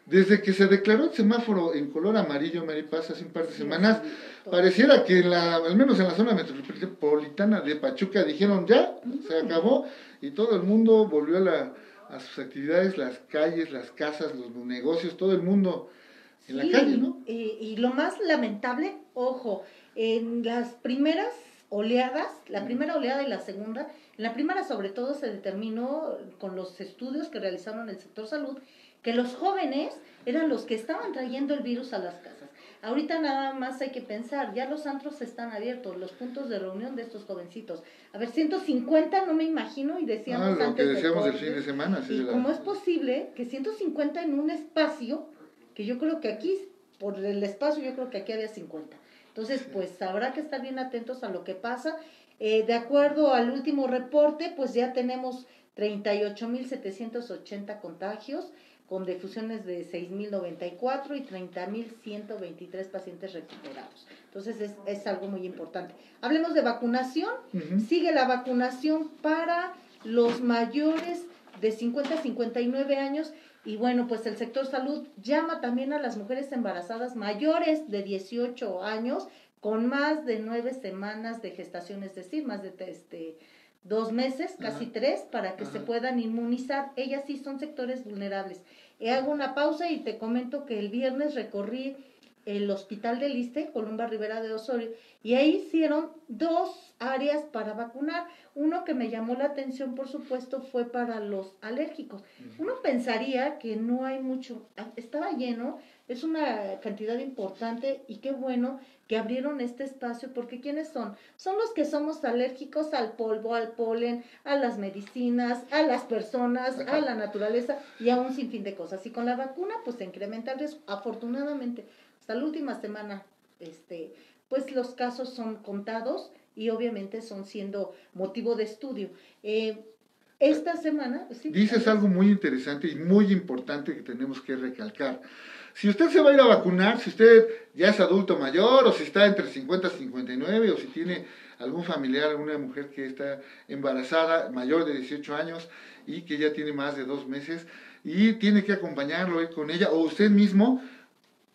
desde que se declaró el semáforo en color amarillo, Maripaz, hace un par de semanas, pareciera que en la, al menos en la zona metropolitana de Pachuca dijeron ya, se acabó y todo el mundo volvió a la a sus actividades, las calles, las casas, los negocios, todo el mundo en Sí, la calle, ¿no? eh, y lo más lamentable, ojo, en las primeras oleadas, la primera oleada y la segunda, en la primera sobre todo se determinó con los estudios que realizaron el sector salud que los jóvenes eran los que estaban trayendo el virus a las casas. Ahorita nada más hay que pensar, ya los antros están abiertos, los puntos de reunión de estos jovencitos. A ver, 150 no me imagino y decíamos Ah, lo que antes del decíamos el fin de semana, sí, y la- cómo es posible que 150 en un espacio, que yo creo que aquí, por el espacio, yo creo que aquí había 50. Entonces, pues habrá que estar bien atentos a lo que pasa. Eh, de acuerdo al último reporte, pues ya tenemos 38.780 contagios, con difusiones de 6.094 y 30.123 pacientes recuperados. Entonces, es, es algo muy importante. Hablemos de vacunación. Sigue la vacunación para los mayores de 50 a 59 años. Y bueno, pues el sector salud llama también a las mujeres embarazadas mayores de 18 años con más de nueve semanas de gestación, es decir, más de este, dos meses, casi Ajá. tres, para que se puedan inmunizar. Ellas sí son sectores vulnerables. Eh, hago una pausa y te comento que el viernes recorrí el hospital de Liste, Columba Rivera de Osorio, y ahí hicieron dos áreas para vacunar. Uno que me llamó la atención, por supuesto, fue para los alérgicos. Uno pensaría que no hay mucho, ah, estaba lleno, es una cantidad importante y qué bueno que abrieron este espacio, porque ¿quiénes son? Son los que somos alérgicos al polvo, al polen, a las medicinas, a las personas, a la naturaleza y a un sinfín de cosas. Y con la vacuna, pues se incrementa el riesgo. Afortunadamente, hasta la última semana, este, pues los casos son contados y obviamente son siendo motivo de estudio. Eh, esta semana, sí, Dices algo muy interesante y muy importante que tenemos que recalcar. Si usted se va a ir a vacunar, si usted ya es adulto mayor o si está entre 50 y 59 o si tiene algún familiar, alguna mujer que está embarazada mayor de 18 años y que ya tiene más de dos meses y tiene que acompañarlo ir con ella o usted mismo,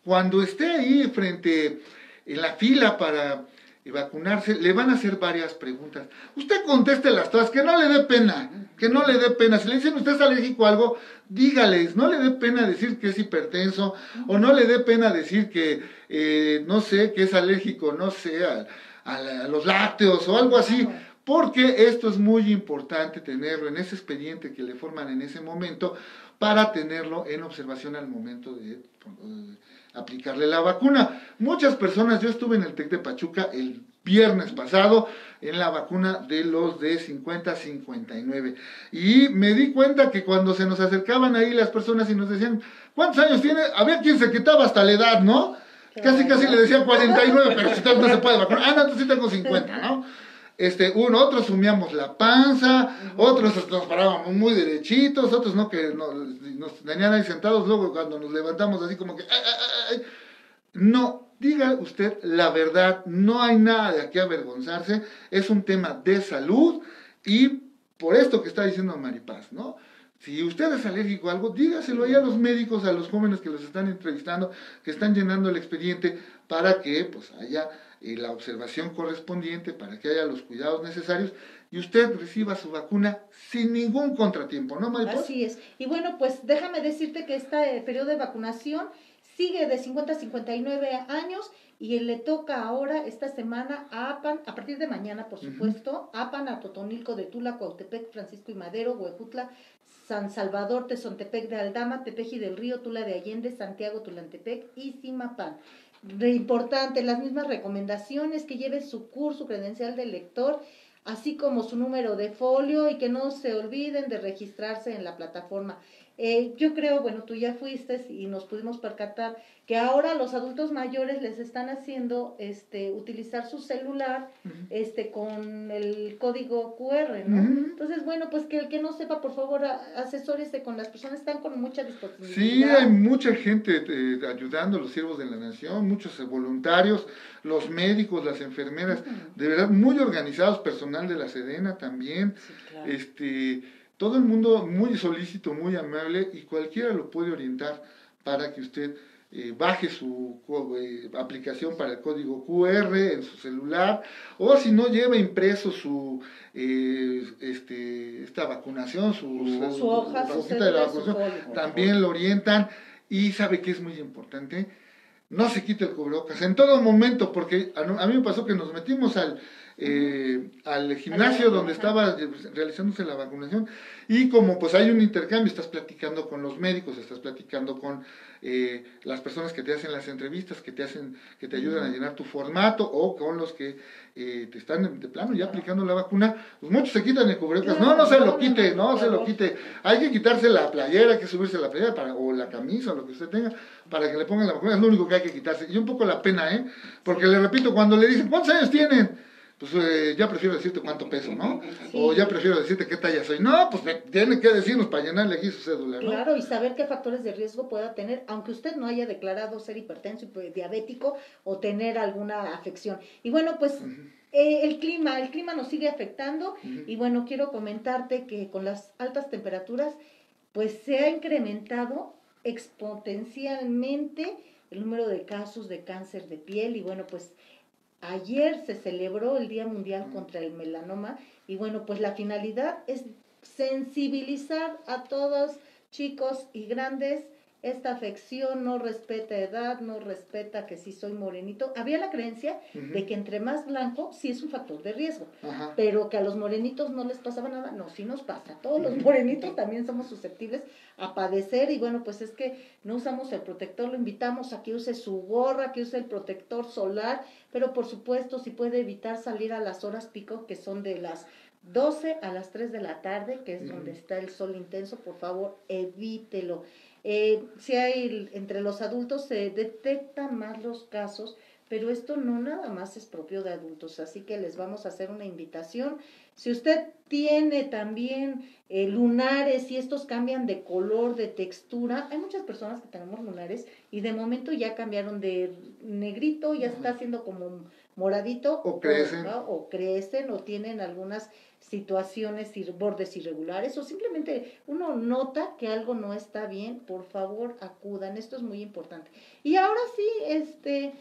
cuando esté ahí frente en la fila para vacunarse, le van a hacer varias preguntas. Usted conteste las todas, que no le dé pena, que no le dé pena. Si le dicen usted es alérgico a algo, dígales, no le dé pena decir que es hipertenso o no le dé pena decir que, eh, no sé, que es alérgico, no sé, a, a la- a los lácteos o algo así. Porque esto es muy importante tenerlo en ese expediente que le forman en ese momento para tenerlo en observación al momento de aplicarle la vacuna. Muchas personas, yo estuve en el TEC de Pachuca el viernes pasado en la vacuna de los de 50 a 59 y me di cuenta que cuando se nos acercaban ahí las personas y nos decían, ¿cuántos años tiene? Había quien se quitaba hasta la edad, ¿no? Casi, casi le decían 49, pero si no se puede vacunar. Ah, no, entonces sí tengo 50, ¿no? Este, uno, otros sumíamos la panza, otros nos parábamos muy derechitos, otros no, que no- nos tenían ahí sentados, luego cuando nos levantamos así como que... "Ay, ay, ay, ay". No, diga usted la verdad, no hay nada de aquí avergonzarse, es un tema de salud y por esto que está diciendo Maripaz, ¿no? Si usted es alérgico a algo, dígaselo ahí a los médicos, a los jóvenes que los están entrevistando, que están llenando el expediente, para que pues haya eh, la observación correspondiente, para que haya los cuidados necesarios y usted reciba su vacuna sin ningún contratiempo, ¿no, Maripaz? Así es. Y bueno, pues déjame decirte que este eh, periodo de vacunación sigue de 50 a 59 años y le toca ahora esta semana a APAN, a partir de mañana, por supuesto, APAN, a Totonilco de Tula, Cuautepec, Francisco y Madero, Huejutla, San Salvador, Tezontepec de Aldama, Tepeji del Río, Tula de Allende, Santiago, Tulantepec y Simapán. Re importante, las mismas recomendaciones, que lleve su curso, credencial de lector, así como su número de folio y que no se olviden de registrarse en la plataforma. Eh, yo creo, bueno, tú ya fuiste y nos pudimos percatar que ahora los adultos mayores les están haciendo este utilizar su celular este con el código QR, ¿no? Entonces, bueno, pues que el que no sepa, por favor, asesórese con las personas, están con mucha disponibilidad. Sí, hay mucha gente eh, ayudando, los siervos de la nación, muchos eh, voluntarios, los médicos, las enfermeras, de verdad muy organizados, personal de la Sedena también, claro. este, todo el mundo muy solícito, muy amable y cualquiera lo puede orientar para que usted eh, baje su eh, aplicación para el código QR en su celular, o si no lleva impreso su eh, este, esta vacunación, su, Su hoja, su hojita de la vacunación, también lo orientan. Y sabe que es muy importante, no se quite el cubrebocas en todo momento, porque a mí me pasó que nos metimos al, eh, al gimnasio donde estaba eh, realizándose la vacunación. Y como pues hay un intercambio, estás platicando con los médicos, estás platicando con eh, las personas que te hacen las entrevistas, que te hacen, que te ayudan a llenar tu formato o con los que eh, te están de plano ya aplicando la vacuna, pues muchos se quitan el cubrebocas, no, no se lo quite, no se lo quite, hay que quitarse la playera, hay que subirse la playera para, o la camisa o lo que usted tenga para que le pongan la vacuna, es lo único que hay que quitarse. Y un poco la pena, ¿eh? Porque le repito, cuando le dicen, ¿cuántos años tienen? Pues eh, ya prefiero decirte cuánto peso, ¿no? O ya prefiero decirte qué talla soy. No, pues me tiene que decirnos para llenarle aquí su cédula, ¿no? Claro, y saber qué factores de riesgo pueda tener, aunque usted no haya declarado ser hipertenso, diabético o tener alguna afección. Y bueno, pues eh, el clima, el clima nos sigue afectando y bueno, quiero comentarte que con las altas temperaturas, pues se ha incrementado exponencialmente el número de casos de cáncer de piel y bueno, pues ayer se celebró el Día Mundial contra el Melanoma y bueno, pues la finalidad es sensibilizar a todos chicos y grandes. Esta afección no respeta edad, no respeta que si soy morenito. Había la creencia de que entre más blanco sí es un factor de riesgo, Ajá. pero que a los morenitos no les pasaba nada. No, sí nos pasa. Todos los morenitos también somos susceptibles a padecer y bueno, pues es que no usamos el protector, lo invitamos a que use su gorra, que use el protector solar, pero por supuesto si puede evitar salir a las horas pico que son de las 12 a las 3 de la tarde, que es donde está el sol intenso, por favor, evítelo. Eh, si hay entre los adultos se detectan más los casos, pero esto no nada más es propio de adultos, así que les vamos a hacer una invitación. Si usted tiene también eh, lunares y estos cambian de color, de textura, hay muchas personas que tenemos lunares y de momento ya cambiaron de negrito, ya está haciendo como moradito O crecen. ¿no? o crecen o tienen algunas situaciones y bordes irregulares o simplemente uno nota que algo no está bien, por favor acudan, esto es muy importante. Y ahora sí, este,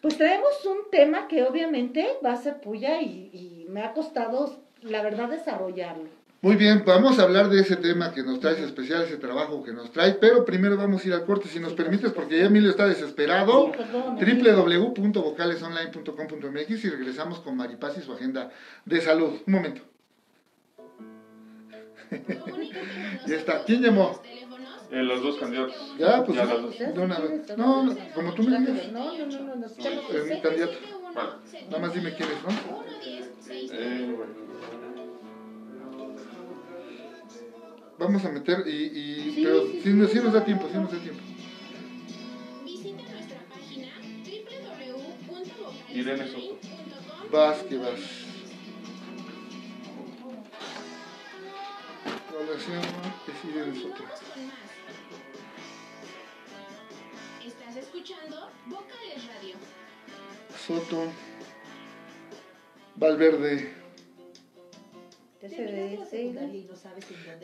pues traemos un tema que obviamente va a ser puya y, y me ha costado, la verdad, desarrollarlo. Muy bien, vamos a hablar de ese tema que nos traes especial, ese trabajo que nos trae, pero primero vamos a ir al corte, si nos permites, porque ya Emilio está desesperado. Sí, www.vocalesonline.com.mx y regresamos con Maripaz y su agenda de salud. Un momento. ya está. ¿Quién llamó? Eh, los dos candidatos. Ya, pues, Ya las dos. vez. No, no, como tú me digas. No, no, no, no, Es mi candidato. Vale. Nada más dime quién es, ¿no? Eh, bueno. Vamos a meter y... y Sí, pero sí, sí, nos- sí nos da tiempo, sí nos da tiempo. Visita nuestra página Irene Soto. Vas que vas. Población es Irene Soto. Estás escuchando Vocales Radio. Soto. Valverde.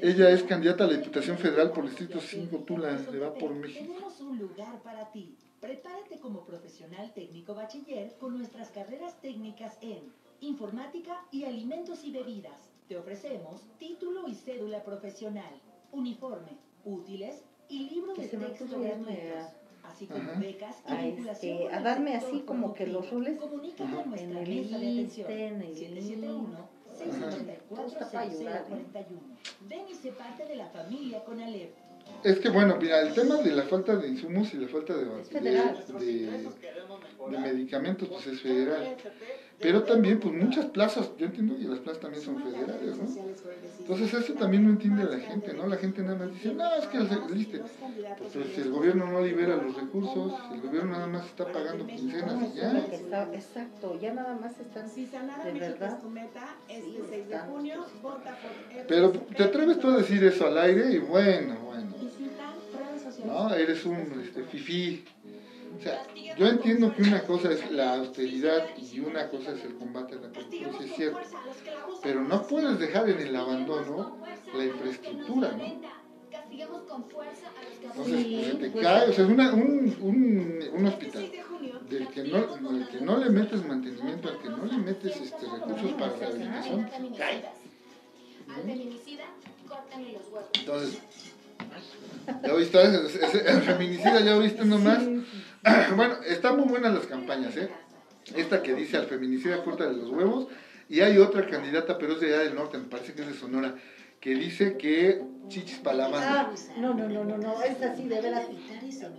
Ella es candidata a la Diputación Federal por el Distrito 5 Tula, le va por México. Tenemos un lugar para ti. Prepárate como profesional técnico bachiller con nuestras carreras técnicas en informática y alimentos y bebidas. Te ofrecemos título y cédula profesional, uniforme, útiles y libro de texto gratuitos. Así como Ajá. becas y a, vinculación este, a darme así como que los roles Comunícate Ajá. a nuestra En el de atención. ISSSTE, en el 771 684 Está para ayudar. 0041. Ven y sé parte de la familia con Alep. Es que bueno, mira, el tema de la falta de insumos y la falta de, de, de- de medicamentos pues es federal. Pero también, pues muchas plazas, yo entiendo que las plazas también son federales, ¿no? Entonces eso también no entiende la gente, ¿no? La gente nada más dice, no, es que el ISSSTE, pues si el gobierno no libera los recursos, el gobierno nada más está pagando quincenas y ya. exacto, ya nada más están de México verdad. es tu meta, este Sí, 6 de están. junio, vota por Pero te atreves tú a decir eso al aire y bueno, bueno. No, eres un este, fifí. O sea, yo entiendo que una cosa es la austeridad y una cosa es el combate a la corrupción, sí es cierto. Pero no puedes dejar en el abandono la infraestructura, ¿no? Entonces, pues, te pues, cae, o sea, es una, un, un, un hospital del que, no, al que no le metes mantenimiento, al que no le metes este, recursos para rehabilitación, cae. Entonces, ¿ya ese- el feminicida, ¿ya oíste nomás? Bueno, están muy buenas las campañas, ¿eh? Esta que dice al feminicida corta de los huevos, y hay otra candidata, pero es de allá del norte, me parece que es de Sonora, que dice que chichis para la banda. Ah, no, no, no, no, no, es así, de veras.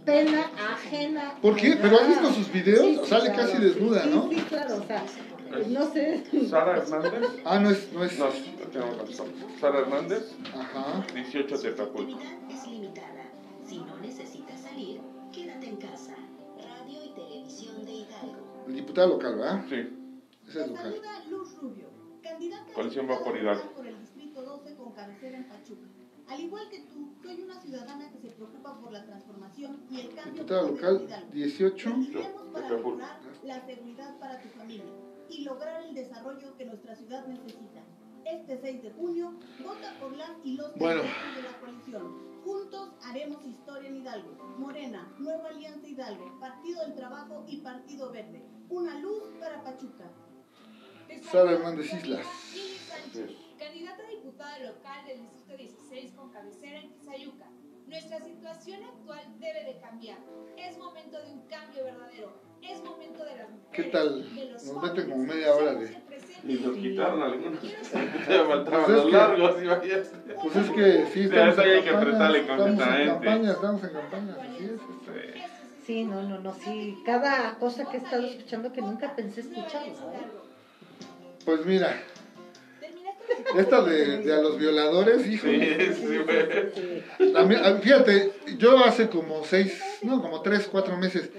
Pena ajena. ¿Por qué? ¿Pero has visto Ah, sus videos? sí, sí, Sale claro. casi desnuda, Sí, ¿no? Sí, claro, o sea, no sé. Sara Hernández. Ah, no es, no es. No, tenemos razón. Sara Hernández, Ajá. 18 de Acapulco. Diputado local, ¿verdad? Sí. Ese es local. Saluda Luz Rubio, candidata a Coalición va diputada por Hidalgo. local por el Distrito 12 con cabecera en Pachuca. Al igual que tú, soy una ciudadana que se preocupa por la transformación y el cambio en local, Hidalgo. 18. Legislemos para mejorar la seguridad para tu familia y lograr el desarrollo que nuestra ciudad necesita. Este 6 de junio, vota por las y los Bueno. de la coalición. Juntos haremos historia en Hidalgo. Morena, Nueva Alianza Hidalgo, Partido del Trabajo y Partido Verde. Una luz para Pachuca. Sara Hernández Islas. Candidata a diputada local del Distrito 16 con cabecera en. Nuestra situación actual debe de cambiar. Es momento de un cambio verdadero. Es momento de las mujeres. ¿Qué tal? de los Nos meten como media hora de... Y nos quitaron algunos. Pues Ya faltaban es los que- largos, imagínate. Pues es que sí, Sí, estamos eso hay en que campaña, estamos en campaña, estamos en campaña, así es. Sí. Sí, no, no, no, sí. Cada cosa que he estado escuchando que nunca pensé escuchar, ¿sabes? Pues mira, esta de, de a los violadores, hijo. Sí, sí, güey. También, fíjate, yo hace como seis, no, como tres, cuatro meses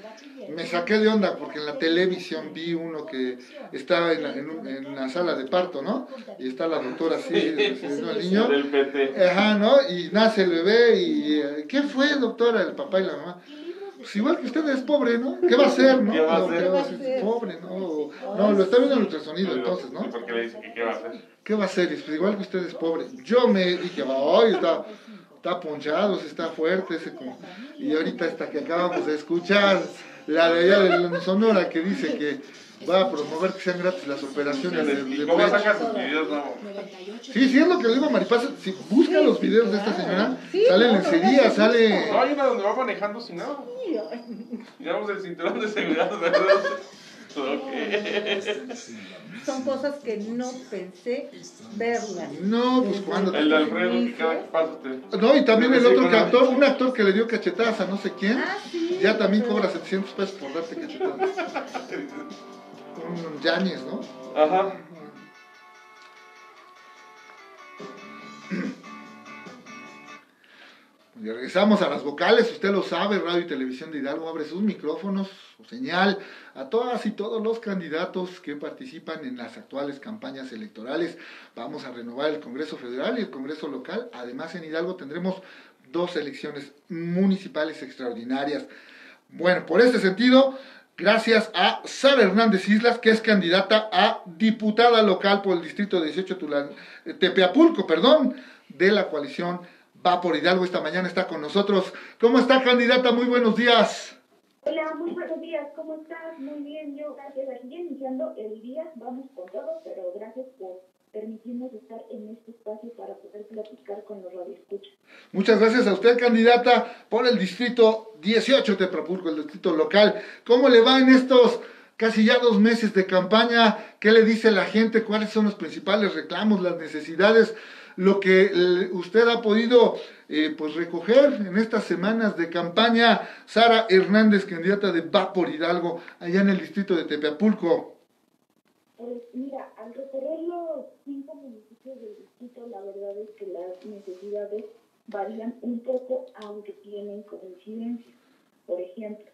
me saqué de onda porque en la televisión vi uno que estaba en la, en un- en la sala de parto, ¿no? Y está la doctora así, recibiendo al niño. Del PT. Ajá, ¿no? Y nace el bebé y... eh, ¿Qué fue, doctora? El papá y la mamá. Pues igual que usted es pobre, ¿no? ¿Qué va a hacer, no? ¿Qué va a hacer? ¿qué va a hacer? Pobre, ¿no? No, lo está viendo el ultrasonido entonces, ¿no? Sí, porque le dice que qué va a hacer. ¿Qué va a hacer? Pues igual que usted es pobre. Yo me dije, ay, está, está ponchado, está fuerte. Ese como... Y ahorita esta que acabamos de escuchar, la de allá de Sonora que dice que va a promover que sean gratis las operaciones de, de ¿Cómo saca sus videos? No. Sí, sí, es lo que le digo a Maripaz. Si busca los videos de esta señora, Sí, sale lencería, no, sale... No, hay una donde va manejando sin nada. Digamos el cinturón de seguridad, ¿verdad? Ok. Son cosas que no pensé verlas. No, pues cuando... El de Alfredo, que cada que pasa te... No, y también el otro que actor, un actor que le dio cachetadas a no sé quién, Ah, sí. ya también cobra 700 pesos por darte cachetadas. Un Yañez, ¿no? Ajá. Y regresamos a las vocales, usted lo sabe, Radio y Televisión de Hidalgo abre sus micrófonos, su señal, a todas y todos los candidatos que participan en las actuales campañas electorales. Vamos a renovar el Congreso Federal y el Congreso Local. Además, en Hidalgo tendremos dos elecciones municipales extraordinarias. Bueno, por este sentido, gracias a Sara Hernández Islas, que es candidata a diputada local por el Distrito 18 Tulán, eh, Tepeapulco, perdón, de la coalición Va por Hidalgo. Esta mañana está con nosotros. ¿Cómo está, candidata? Muy buenos días. Hola, muy buenos días, ¿cómo estás? Muy bien, yo gracias. Aquí iniciando el día, vamos con todo, pero gracias por permitirnos estar en este espacio para poder platicar con los radioescuchas. Muchas gracias a usted, candidata, por el Distrito 18 Tepeapulco, el distrito local. ¿Cómo le va en estos casi ya dos meses de campaña? ¿Qué le dice la gente? ¿Cuáles son los principales reclamos, las necesidades? Lo que eh, usted ha podido eh, pues recoger en estas semanas de campaña. Sara Hernández, candidata de Va por Hidalgo, allá en el distrito de Tepeapulco. Pues mira, al recorrer los cinco municipios del distrito, la verdad es que las necesidades varían un poco, aunque tienen coincidencia. Por ejemplo,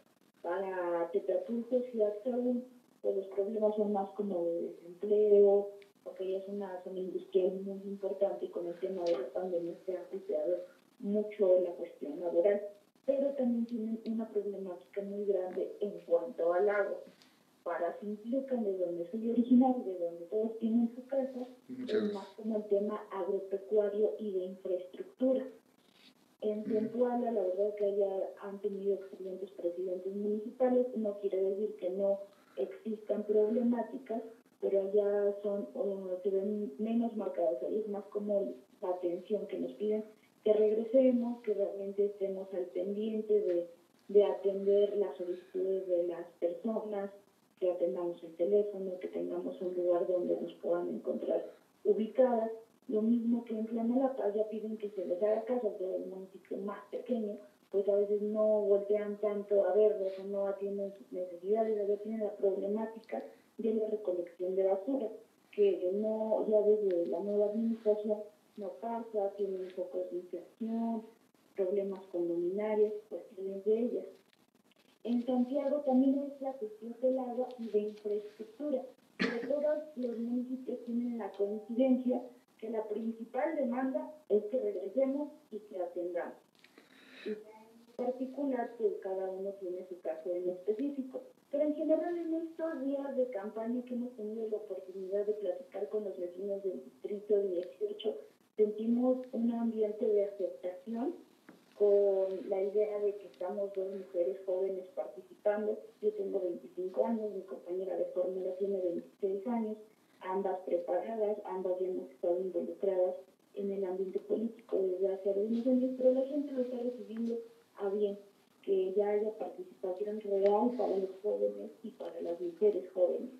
para Tepeapulco, Ciudad Saúl, pues los problemas son más como de desempleo, porque ella es una zona industrial muy importante y con el tema de la pandemia se ha afectado mucho la cuestión laboral, pero también tienen una problemática muy grande en cuanto al agua. Para Simplucan, de donde soy originario, de donde todos tienen su casa, es más como el tema agropecuario y de infraestructura. En Zempoala, la verdad que ya han tenido excelentes presidentes municipales, no quiere decir que no existan problemáticas, pero allá son, o se ven menos marcadas, ahí es más como la atención que nos piden que regresemos, que realmente estemos al pendiente de, de atender las solicitudes de las personas, que atendamos el teléfono, que tengamos un lugar donde nos puedan encontrar ubicadas. Lo mismo que en Flamelapa ya piden que se les haga caso del municipio más pequeño, pues a veces no voltean tanto a verlos o no atienden sus necesidades, a veces tienen la problemática de la recolección de basura, que no, ya desde la nueva administración no pasa, tienen focos de infección, problemas con luminarias, cuestiones de ellas. En Santiago también es la cuestión del agua y de infraestructura. Pero todos los municipios tienen la coincidencia que la principal demanda es que regresemos y que atendamos. Y en particular, pues cada uno tiene su caso en específico. Pero en general, en estos días de campaña que hemos tenido la oportunidad de platicar con los vecinos del distrito 18, sentimos un ambiente de aceptación con la idea de que estamos dos mujeres jóvenes participando. Yo tengo 25 años, mi compañera de fórmula tiene 26 años, ambas preparadas, ambas hemos estado involucradas en el ambiente político desde hace algunos años, pero la gente lo está recibiendo a bien, que ya haya participación real para los jóvenes y para las mujeres jóvenes.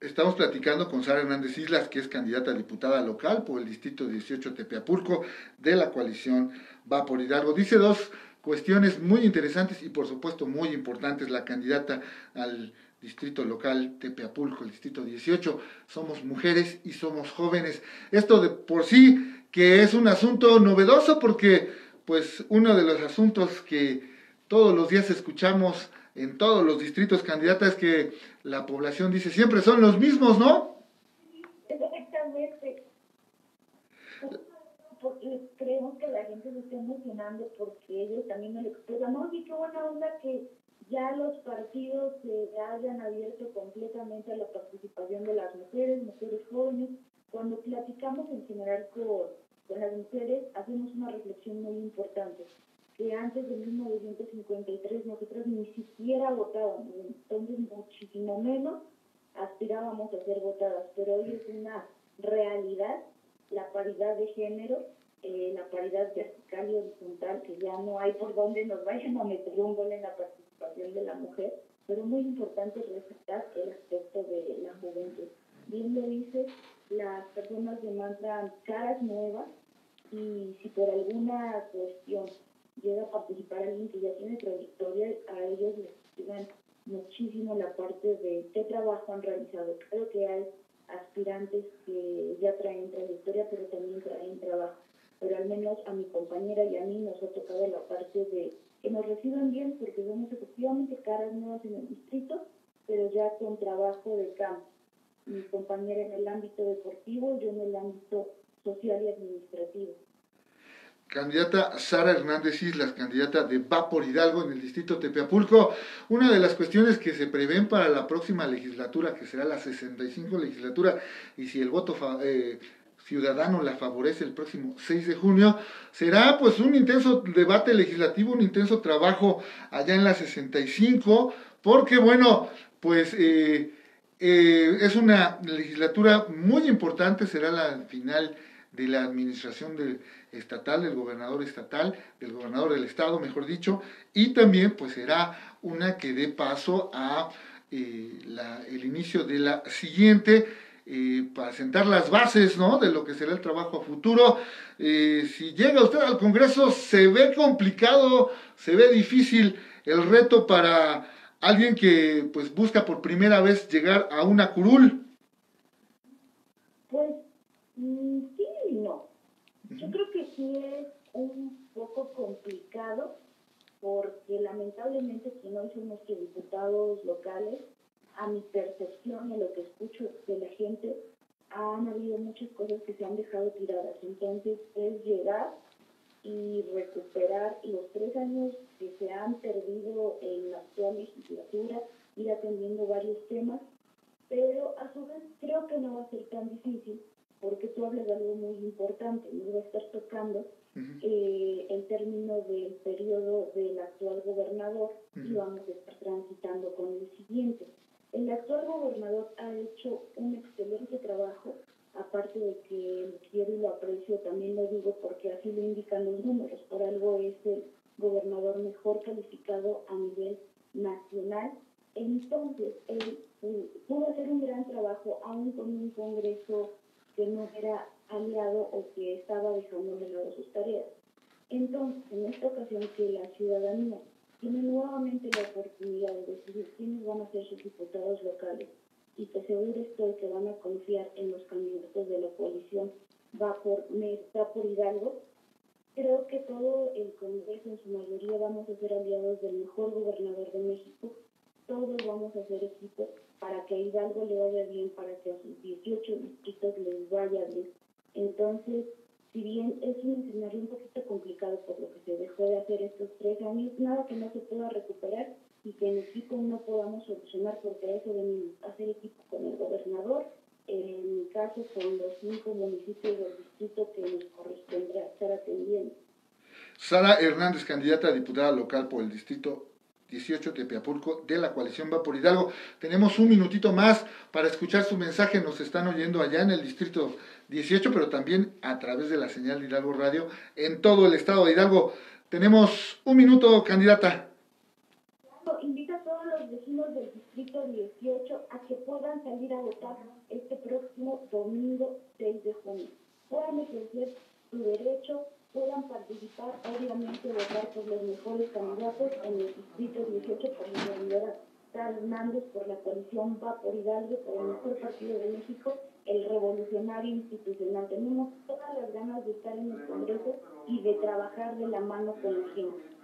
Estamos platicando con Sara Hernández Islas, que es candidata a diputada local por el Distrito 18 Tepeapulco de la coalición Va por Hidalgo. Dice dos cuestiones muy interesantes y por supuesto muy importantes. La candidata al distrito local Tepeapulco, el distrito 18, somos mujeres y somos jóvenes. Esto de por sí que es un asunto novedoso porque pues uno de los asuntos que todos los días escuchamos en todos los distritos candidatas es que la población dice siempre son los mismos, ¿no? Exactamente. Porque creemos que la gente se está emocionando porque ellos también lo expresan. No, y qué buena onda que ya los partidos se hayan abierto completamente a la participación de las mujeres, mujeres jóvenes. Cuando platicamos en general con, con las mujeres, hacemos una reflexión muy importante que antes de 1953 nosotros ni siquiera votábamos, entonces muchísimo menos aspirábamos a ser votadas, pero hoy es una realidad la paridad de género, eh, la paridad vertical y horizontal, que ya no hay por dónde nos vayan a meter un gol en la participación de la mujer, pero muy importante respetar el aspecto de la juventud. Bien lo dice, las personas demandan caras nuevas y si por alguna cuestión llega a participar alguien que ya tiene trayectoria, a ellos les llegan muchísimo la parte de qué trabajo han realizado. Creo que hay aspirantes que ya traen trayectoria, pero también traen trabajo. Pero al menos a mi compañera y a mí nos ha tocado la parte de que nos reciban bien, porque vemos efectivamente caras nuevas en el distrito, pero ya con trabajo de campo. Mi compañera en el ámbito deportivo, yo en el ámbito social y administrativo candidata Sara Hernández Islas, candidata de Va por Hidalgo en el distrito Tepeapulco. Una de las cuestiones que se prevén para la próxima legislatura, que será la 65 legislatura, y si el voto eh, ciudadano la favorece el próximo 6 de junio, será pues un intenso debate legislativo, un intenso trabajo allá en la 65, porque bueno, pues eh, eh, es una legislatura muy importante, será la final de la administración del estatal, del gobernador estatal, del gobernador del estado, mejor dicho, y también pues será una que dé paso a eh, el inicio de la siguiente eh, para sentar las bases ¿no? de lo que será el trabajo a futuro. Eh, si llega usted al Congreso, se ve complicado, se ve difícil el reto para alguien que pues busca por primera vez llegar a una curul. Pues mm, sí y no. Yo creo que sí es un poco complicado porque lamentablemente si no somos que diputados locales, a mi percepción y a lo que escucho de la gente, han habido muchas cosas que se han dejado tiradas. Entonces es llegar y recuperar los tres años que se han perdido en la actual legislatura, ir atendiendo varios temas, pero a su vez creo que no va a ser tan difícil porque tú hablas de algo muy importante, nos va a estar tocando eh, el, término del periodo del actual gobernador y Ujú. vamos a estar transitando con el siguiente. El actual gobernador ha hecho un excelente trabajo, aparte de que lo quiero y lo aprecio, también lo digo porque así lo indican los números, por algo es el gobernador mejor calificado a nivel nacional. Entonces, él eh, pudo hacer un gran trabajo, aún con un Congreso que no era aliado o que estaba dejando de lado sus tareas. Entonces, en esta ocasión que la ciudadanía tiene nuevamente la oportunidad de decidir quiénes van a ser sus diputados locales y que seguro estoy que van a confiar en los candidatos de la coalición va por, va por Hidalgo, creo que todo el Congreso en su mayoría vamos a ser aliados del mejor gobernador de México, todos vamos a hacer equipo para que a Hidalgo le vaya bien, para que a sus 18 distritos les vaya bien. Entonces, si bien es un escenario un poquito complicado por lo que se dejó de hacer estos tres años, nada que no se pueda recuperar y que en equipo no podamos solucionar, porque a eso venimos, a hacer equipo con el gobernador, en mi caso con los cinco municipios del distrito que nos correspondrá estar atendiendo. Sara Hernández, candidata a diputada local por el distrito 18 Tepeapulco de la coalición Va por Hidalgo. Tenemos un minutito más para escuchar su mensaje. Nos están oyendo allá en el distrito 18, pero también a través de la señal de Hidalgo Radio en todo el estado de Hidalgo. Tenemos un minuto, candidata. Invita a todos los vecinos del distrito 18 a que puedan salir a votar este próximo domingo 6 de junio. Puedan ejercer su derecho, puedan participar, obviamente votar por los mejores candidatos en el distrito 18 por la Hernández, por la coalición Va por Hidalgo, por el mejor partido de México, el revolucionario institucional. Tenemos todas las ganas de estar en el Congreso y de trabajar de la mano con la gente.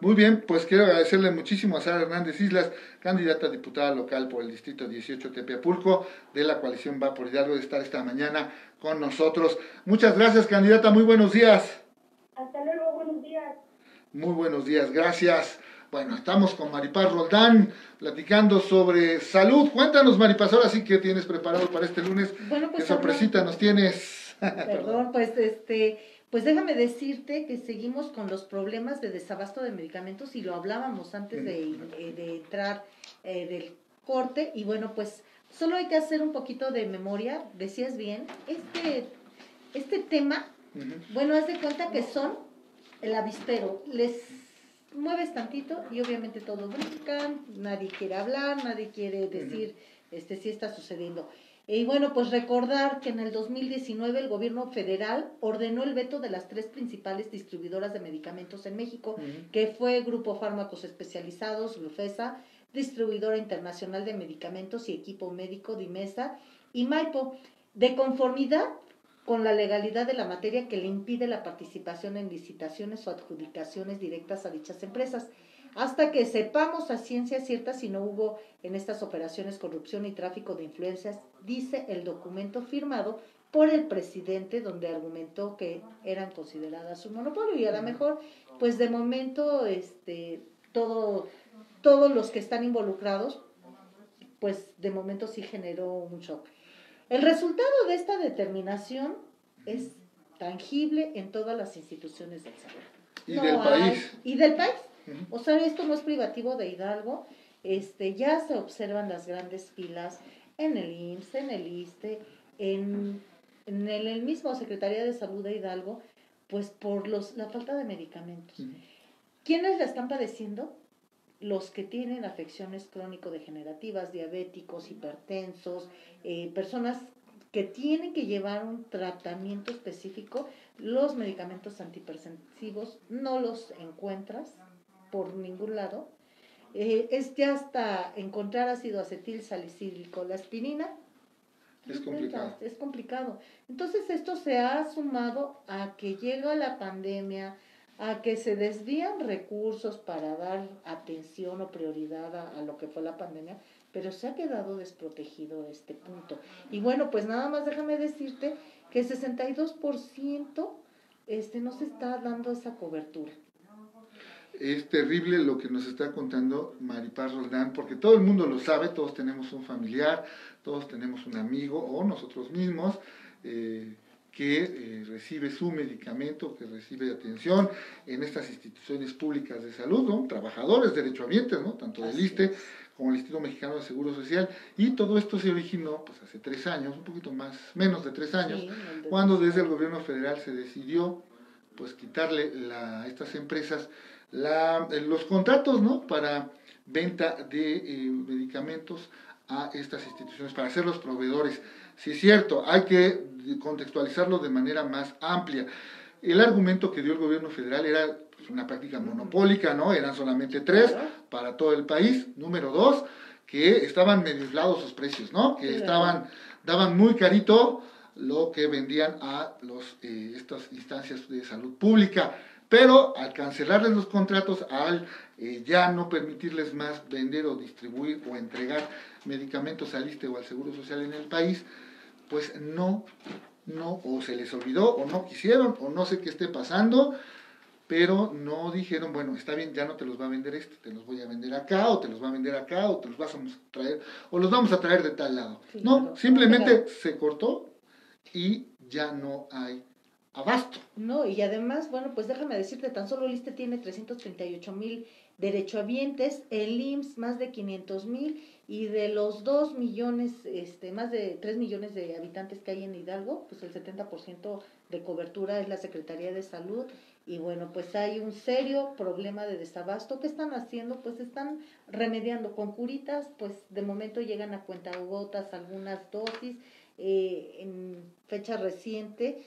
Muy bien, pues quiero agradecerle muchísimo a Sara Hernández Islas, candidata a diputada local por el distrito 18 Tepeapulco de la coalición Va por Hidalgo, de estar esta mañana con nosotros. Muchas gracias, candidata. Muy buenos días. Hasta luego, buenos días. Muy buenos días, gracias. Bueno, estamos con Maripaz Roldán platicando sobre salud. Cuéntanos, Maripaz, ahora sí que tienes preparado para este lunes. Bueno, pues, ¿Qué sorpresita nos tienes? Perdón, pues este, pues déjame decirte que seguimos con los problemas de desabasto de medicamentos y lo hablábamos antes de, eh, de entrar eh, del corte y bueno, pues solo hay que hacer un poquito de memoria, decías bien, este, este tema, bueno, haz de cuenta que son el avispero, les mueves tantito y obviamente todos brincan, nadie quiere hablar, nadie quiere decir este si está sucediendo. Y bueno, pues recordar que en el 2019 el gobierno federal ordenó el veto de las tres principales distribuidoras de medicamentos en México, que fue Grupo Fármacos Especializados, Glufesa, Distribuidora Internacional de Medicamentos y Equipo Médico, Dimesa, y Maipo, de conformidad con la legalidad de la materia que le impide la participación en licitaciones o adjudicaciones directas a dichas empresas, hasta que sepamos a ciencia cierta si no hubo en estas operaciones corrupción y tráfico de influencias, dice el documento firmado por el presidente donde argumentó que eran consideradas un monopolio. Y a lo mejor pues de momento este todo todos los que están involucrados pues de momento sí generó un shock. El resultado de esta determinación es tangible en todas las instituciones del salud. Y del país. Y del país. O sea, esto no es privativo de Hidalgo. Este, ya se observan las grandes filas en el IMSS, en el ISTE, en, en el, el mismo Secretaría de Salud de Hidalgo, pues por los, la falta de medicamentos. ¿Quiénes la están padeciendo? Los que tienen afecciones crónico-degenerativas, diabéticos, hipertensos, eh, personas que tienen que llevar un tratamiento específico, los medicamentos antihipersensivos no los encuentras por ningún lado. Eh, es ya hasta encontrar ácido acetil salicílico, la aspirina. Es complicado. Es complicado. Entonces esto se ha sumado a que llega la pandemia, a que se desvían recursos para dar atención o prioridad a, lo que fue la pandemia, pero se ha quedado desprotegido este punto. Y bueno, pues nada más déjame decirte que el 62% este, no se está dando esa cobertura. Es terrible lo que nos está contando Maripaz Roldán, porque todo el mundo lo sabe, todos tenemos un familiar, todos tenemos un amigo o nosotros mismos, eh, que eh, recibe su medicamento, que recibe atención en estas instituciones públicas de salud, ¿no? trabajadores, derechohabientes, ¿no? tanto del ISTE como el Instituto Mexicano de Seguro Social, y todo esto se originó pues, hace tres años, un poquito más, menos de tres años, Sí, cuando desde el gobierno federal se decidió pues quitarle la- a estas empresas la- eh, los contratos ¿no? para venta de eh, medicamentos a estas instituciones, para ser los proveedores. Si es cierto, hay que contextualizarlo de manera más amplia. El argumento que dio el gobierno federal era pues, una práctica monopólica, ¿no? Eran solamente tres para todo el país. Número dos, que estaban medio inflados sus precios, ¿no? Que Sí, estaban, daban muy carito lo que vendían a los, eh, estas instancias de salud pública. Pero al cancelarles los contratos, al eh, ya no permitirles más vender o distribuir o entregar medicamentos al ISTE o al Seguro Social en el país, pues no, no, o se les olvidó, o no quisieron, o no sé qué esté pasando, pero no dijeron, bueno, está bien, ya no te los va a vender este, te los voy a vender acá, o te los va a vender acá, o te los vas a traer, o los vamos a traer de tal lado. Sí, no, claro. simplemente se cortó y ya no hay abasto. No, y además, bueno, pues déjame decirte, tan solo el ISSSTE tiene 338 mil derechohabientes, el IMSS más de 500 mil, y de los 2 millones, este, más de 3 millones de habitantes que hay en Hidalgo, pues el 70% de cobertura es la Secretaría de Salud, y bueno, pues hay un serio problema de desabasto. ¿Qué están haciendo? Pues están remediando con curitas, pues de momento llegan a cuentagotas algunas dosis, eh, en fecha reciente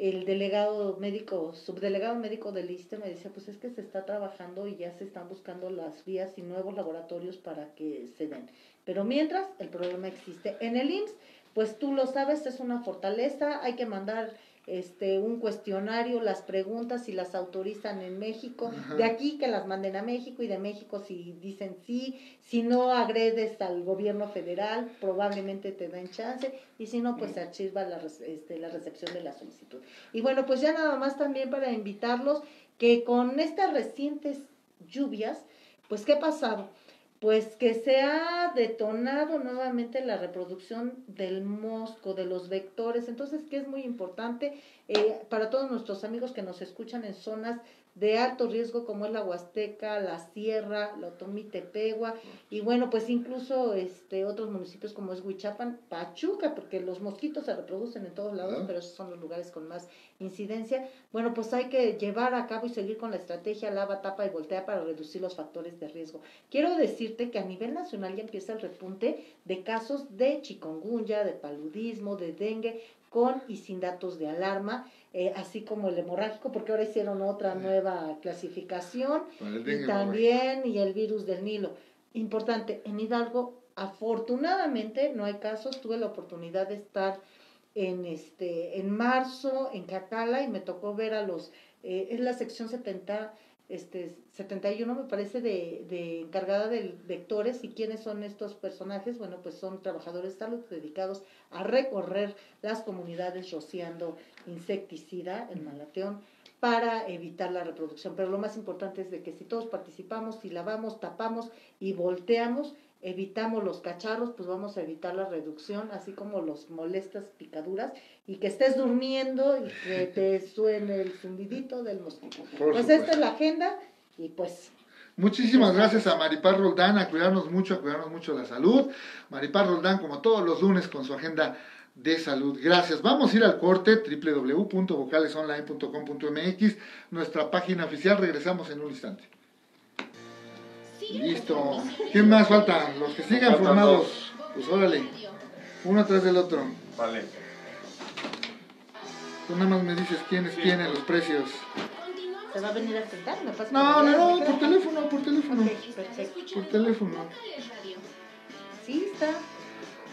el delegado médico, subdelegado médico del ISTE me decía, pues es que se está trabajando y ya se están buscando las vías y nuevos laboratorios para que se den. Pero mientras, el problema existe. En el IMSS, pues tú lo sabes, es una fortaleza, hay que mandar este un cuestionario, las preguntas si las autorizan en México, Ajá. de aquí que las manden a México y de México si dicen sí, si no agredes al gobierno federal, probablemente te den chance y si no, pues se archiva la, este, la recepción de la solicitud. Y bueno, pues ya nada más también para invitarlos que con estas recientes lluvias, pues ¿qué ha pasado? Pues que se ha detonado nuevamente la reproducción del mosco, de los vectores. Entonces, que es muy importante eh, para todos nuestros amigos que nos escuchan en zonas de alto riesgo como es la Huasteca, la Sierra, la Otomí Tepegua y bueno, pues incluso este otros municipios como es Huichapan, Pachuca, porque los mosquitos se reproducen en todos lados, pero esos son los lugares con más incidencia. Bueno, pues hay que llevar a cabo y seguir con la estrategia lava, tapa y voltea para reducir los factores de riesgo. Quiero decirte que a nivel nacional ya empieza el repunte de casos de chikungunya, de paludismo, de dengue, con y sin datos de alarma, eh, así como el hemorrágico, porque ahora hicieron otra nueva clasificación, y también y el virus del Nilo. Importante, en Hidalgo, afortunadamente no hay casos, tuve la oportunidad de estar en este en marzo en Cacala y me tocó ver a los eh, es la sección 70 este 71 me parece de, de encargada de vectores y quiénes son estos personajes bueno pues son trabajadores de dedicados a recorrer las comunidades rociando insecticida el malateón para evitar la reproducción. Pero lo más importante es de que si todos participamos si lavamos tapamos y volteamos evitamos los cacharros, pues vamos a evitar la reducción, así como los molestas picaduras, y que estés durmiendo y que te suene el zumbidito del mosquito. Por pues supuesto. esta es la agenda, y pues Muchísimas gracias a Maripaz Roldán, a cuidarnos mucho, a cuidarnos mucho la salud. Maripaz Roldán, como todos los lunes, con su agenda de salud. Gracias. Vamos a ir al corte, www.vocalesonline.com.mx, nuestra página oficial. Regresamos en un instante. Listo. ¿Qué más faltan? Los que sigan Faltan formados. Pues órale. Uno atrás del otro. Vale. Tú nada más me dices quién es quién en los precios. se va a venir a sentar, pasa No, no, no, ¿me por teléfono, por teléfono. Perfecto. Por teléfono. Sí, está.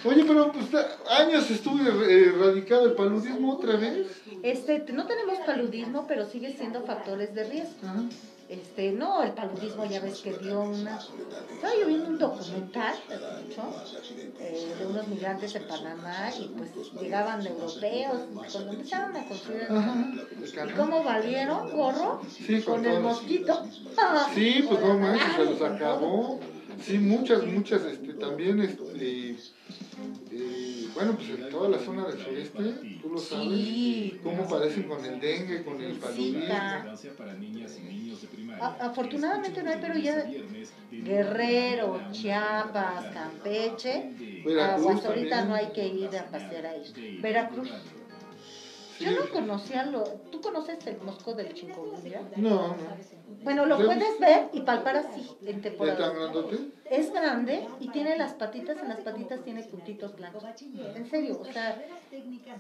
Oye, pero pues años estuve eh, erradicado el paludismo otra vez. Este, no tenemos paludismo, pero sigue siendo factores de riesgo. Este, no, el paludismo ya ves que dio una... Estaba yo viendo un documental, de eh, de unos migrantes en Panamá y pues llegaban europeos cuando empezaron a construir el Ajá. ¿Y cómo valieron, gorro? Sí, con con el mosquito. Sí, pues no manches, se los acabó. Sí, muchas, muchas, este, también, este, eh, bueno, pues en toda la zona del sureste, tú lo sabes, Sí. cómo parecen con el dengue, con el paludismo. Vigilancia para niñas y niños de primaria. A- afortunadamente no hay, pero ya Guerrero, Chiapas, Campeche, Veracruz aguas ahorita no hay que ir a pasear a ellos. Veracruz. Yo no conocía lo. ¿Tú conoces el mosco del chikungunya? No, no. Bueno, lo ¿Ya puedes ver y palpar así en ¿Ya tan temporada. grandote? Es grande y tiene las patitas, en las patitas tiene puntitos blancos. En serio, o sea,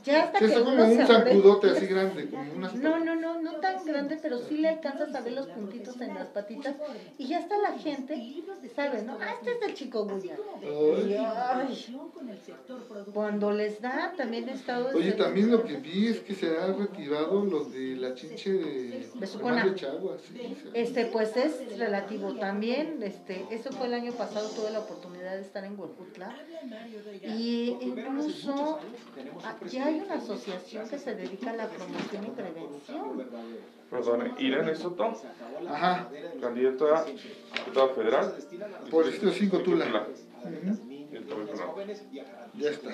ya hasta Sí, que es como uno un zancudote así grande, como. No, no, no, no tan grande, pero sí le alcanzas a ver los puntitos en las patitas y ya está la gente, sabe, ¿no? Ah, este es del chikungunya. Y, ay, cuando les da, también he estado... Oye, también lo que vi es que se han retirado los de la chinche de Besucona. Este, pues es relativo también, este, eso fue el año pasado, tuve la oportunidad de estar en Huejutla y incluso ah, ya hay una asociación que se dedica a la promoción y prevención. Perdón, Irene Soto, Ajá, candidata a diputada federal. por el distrito 5 Tula. Ya está.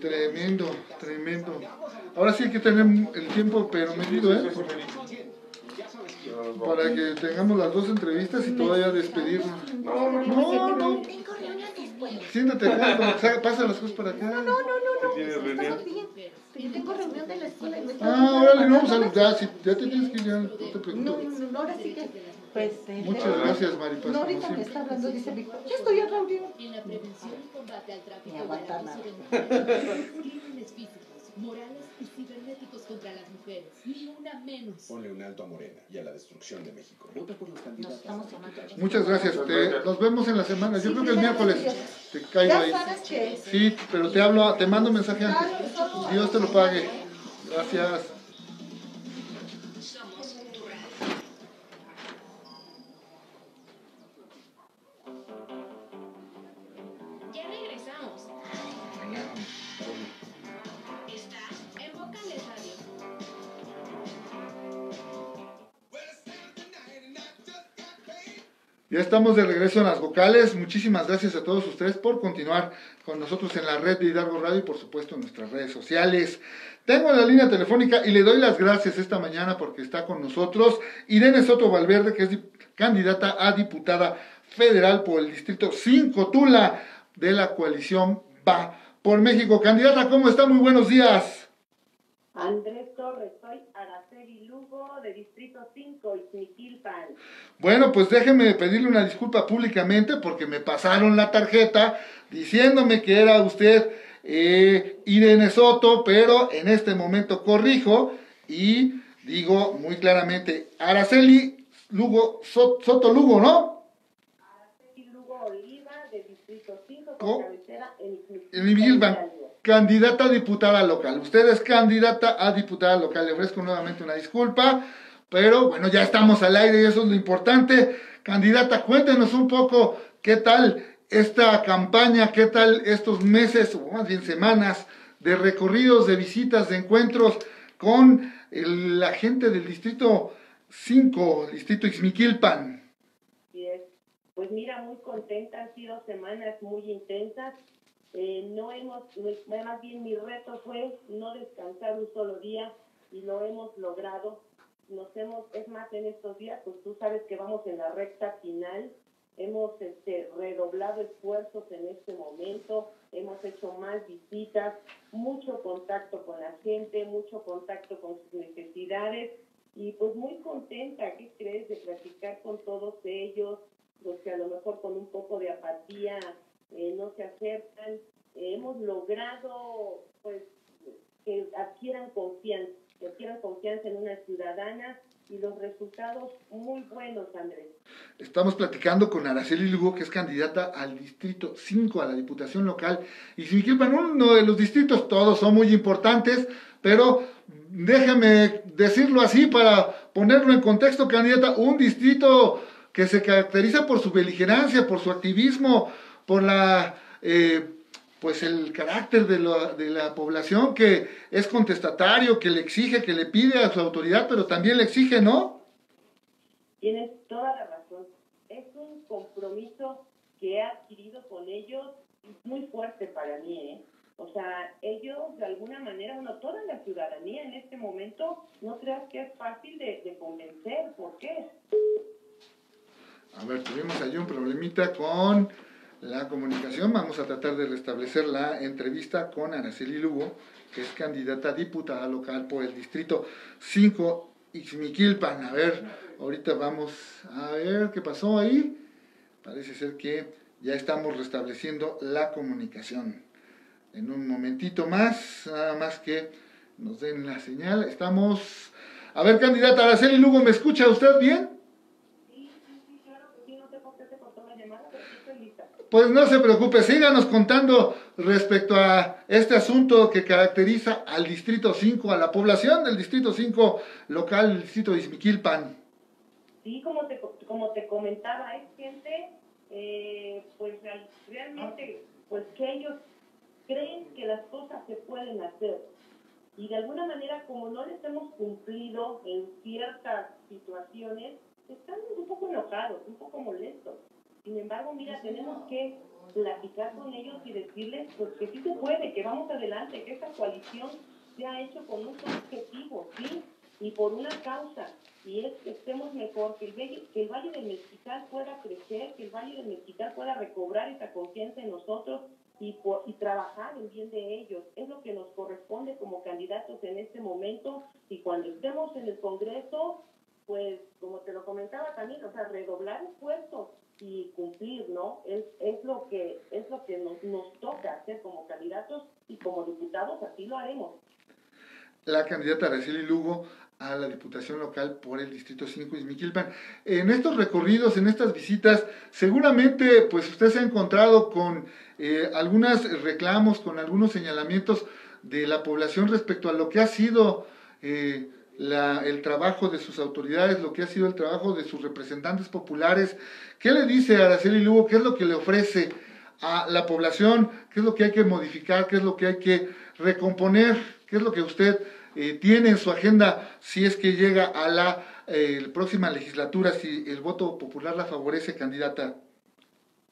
Tremendo, tremendo. Ahora sí hay que tener el tiempo, pero medido, ¿eh? Para que tengamos las dos entrevistas y todavía despedirnos. No, no, No, no, Tengo reunión después. siéntate acá, como que pasa las cosas para acá. No, no, no, no, ¿Tienes reunión? Yo tengo reunión de la escuela y me está Ah, órale, no, pues al- ya, si, ya te tienes que ir, ya, no te preocupes. no, no, ahora sí que, pues... eh, Muchas pero- gracias, Maripaz, No, ahorita me está hablando, dice Víctor, ya estoy en reunión. En la prevención y combate al tráfico del aguanta nada. Morales y cibernéticos contra las mujeres. Ni una menos. Ponle un alto a Morena y a la destrucción de México. Vota por los Nos candidatos. estamos llamando. Muchas gracias, te- nos vemos en la semana. Yo creo que el miércoles te caigo ahí. Sí, pero te hablo, te mando mensaje antes. Dios te lo pague. Gracias. Estamos de regreso en las vocales. Muchísimas gracias a todos ustedes por continuar con nosotros en la red de Hidalgo Radio y por supuesto en nuestras redes sociales. Tengo la línea telefónica y le doy las gracias esta mañana porque está con nosotros Irene Soto Valverde, que es candidata a diputada federal por el Distrito 5 Tula de la coalición Va por México. Candidata, ¿cómo está? Muy buenos días. Andrés Torres, soy de Distrito 5, Ixmiquilpan. Bueno, pues déjeme pedirle una disculpa públicamente porque me pasaron la tarjeta diciéndome que era usted eh, Irene Soto, pero en este momento corrijo y digo muy claramente Araceli Lugo, So- Soto Lugo, ¿no? Araceli Lugo Oliva de Distrito 5, ¿Cómo? con cabecera en Ixmiquilpan. Candidata a diputada local. Usted es candidata a diputada local. Le ofrezco nuevamente una disculpa, pero bueno, ya estamos al aire y eso es lo importante. Candidata, cuéntenos un poco qué tal esta campaña, qué tal estos meses, o más bien semanas, de recorridos, de visitas, de encuentros con la gente del distrito 5, el distrito Ixmiquilpan. Pues mira, muy contenta, han sido semanas muy intensas. Eh, no hemos, más bien mi reto fue no descansar un solo día y lo hemos logrado. Nos hemos, es más, en estos días, pues tú sabes que vamos en la recta final. Hemos este, redoblado esfuerzos en este momento, hemos hecho más visitas, mucho contacto con la gente, mucho contacto con sus necesidades y pues muy contenta, ¿qué crees? De platicar con todos ellos, los que a lo mejor con un poco de apatía eh, no se acercan. Eh, hemos logrado pues que adquieran confianza, que adquieran confianza en una ciudadana y los resultados muy buenos, Andrés. Estamos platicando con Araceli Lugo, que es candidata al distrito 5, a la diputación local. Y Ximiquilpan, uno de los distritos, todos son muy importantes, pero déjame decirlo así para ponerlo en contexto, candidata, un distrito que se caracteriza por su beligerancia, por su activismo, por la... eh, pues el carácter de la, de la población que es contestatario, que le exige, que le pide a su autoridad, pero también le exige, ¿no? Tienes toda la razón. Es un compromiso que he adquirido con ellos muy fuerte para mí, ¿eh? O sea, ellos de alguna manera, bueno, toda la ciudadanía en este momento, no creas que es fácil de, de convencer. ¿Por qué? A ver, tuvimos ahí un problemita con la comunicación. Vamos a tratar de restablecer la entrevista con Araceli Lugo, que es candidata a diputada local por el distrito 5 Ixmiquilpan. A ver, ahorita vamos a ver qué pasó ahí. Parece ser que ya estamos restableciendo la comunicación. En un momentito más, nada más que nos den la señal. Estamos... A ver, candidata Araceli Lugo, ¿me escucha usted bien? Pues no se preocupe, síganos contando respecto a este asunto que caracteriza al Distrito 5, a la población del Distrito 5 local, el Distrito de Izmiquilpan. Sí, como te, como te comentaba, es gente, eh, pues realmente, pues que ellos creen que las cosas se pueden hacer. Y de alguna manera, como no les hemos cumplido en ciertas situaciones, están un poco enojados, un poco molestos. Sin embargo, mira, tenemos que platicar con ellos y decirles pues, que sí se puede, que vamos adelante, que esta coalición se ha hecho con un objetivo, ¿sí? Y por una causa, y es que estemos mejor, que el, que el Valle del Mezquital pueda crecer, que el Valle del Mezquital pueda recobrar esa confianza en nosotros y, por, y trabajar en bien de ellos. Es lo que nos corresponde como candidatos en este momento y cuando estemos en el Congreso, pues como te comentaba también, o sea, redoblar esfuerzos y cumplir, ¿no? Es, es lo que, es lo que nos, nos toca hacer como candidatos y como diputados, así lo haremos. La candidata Araceli Lugo a la Diputación Local por el Distrito 5 Izmiquilpan. En estos recorridos, en estas visitas, seguramente pues usted se ha encontrado con eh, algunos reclamos, con algunos señalamientos de la población respecto a lo que ha sido eh, el trabajo de sus autoridades, lo que ha sido el trabajo de sus representantes populares. ¿Qué le dice Araceli Lugo? ¿Qué es lo que le ofrece a la población? ¿Qué es lo que hay que modificar? ¿Qué es lo que hay que recomponer? ¿Qué es lo que usted eh, tiene en su agenda si es que llega a la eh, próxima legislatura, si el voto popular la favorece, candidata?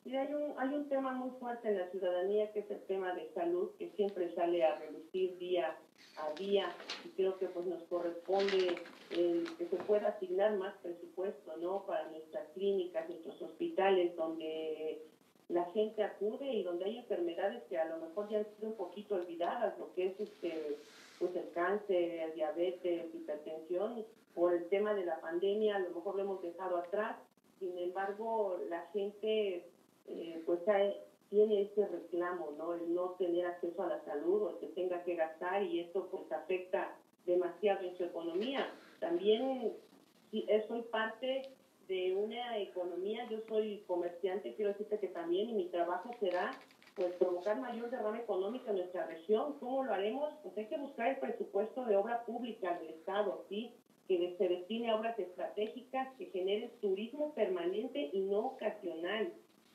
Y hay un, hay un tema muy fuerte en la ciudadanía que es el tema de salud, que siempre sale a reducir día a día y creo que pues nos corresponde eh, que se pueda asignar más presupuesto no para nuestras clínicas, nuestros hospitales donde la gente acude y donde hay enfermedades que a lo mejor ya han sido un poquito olvidadas, lo que es este pues el cáncer, el diabetes, hipertensión, por el tema de la pandemia, a lo mejor lo hemos dejado atrás, sin embargo la gente eh, pues tiene ese reclamo, ¿no? El no tener acceso a la salud o que tenga que gastar y esto pues afecta demasiado en su economía. También soy parte de una economía, yo soy comerciante, quiero decirte que también y mi trabajo será pues provocar mayor derrama económica en nuestra región. ¿Cómo lo haremos? Pues hay que buscar el presupuesto de obra pública del Estado, ¿sí? Que se destine a obras estratégicas que generen turismo permanente y no ocasional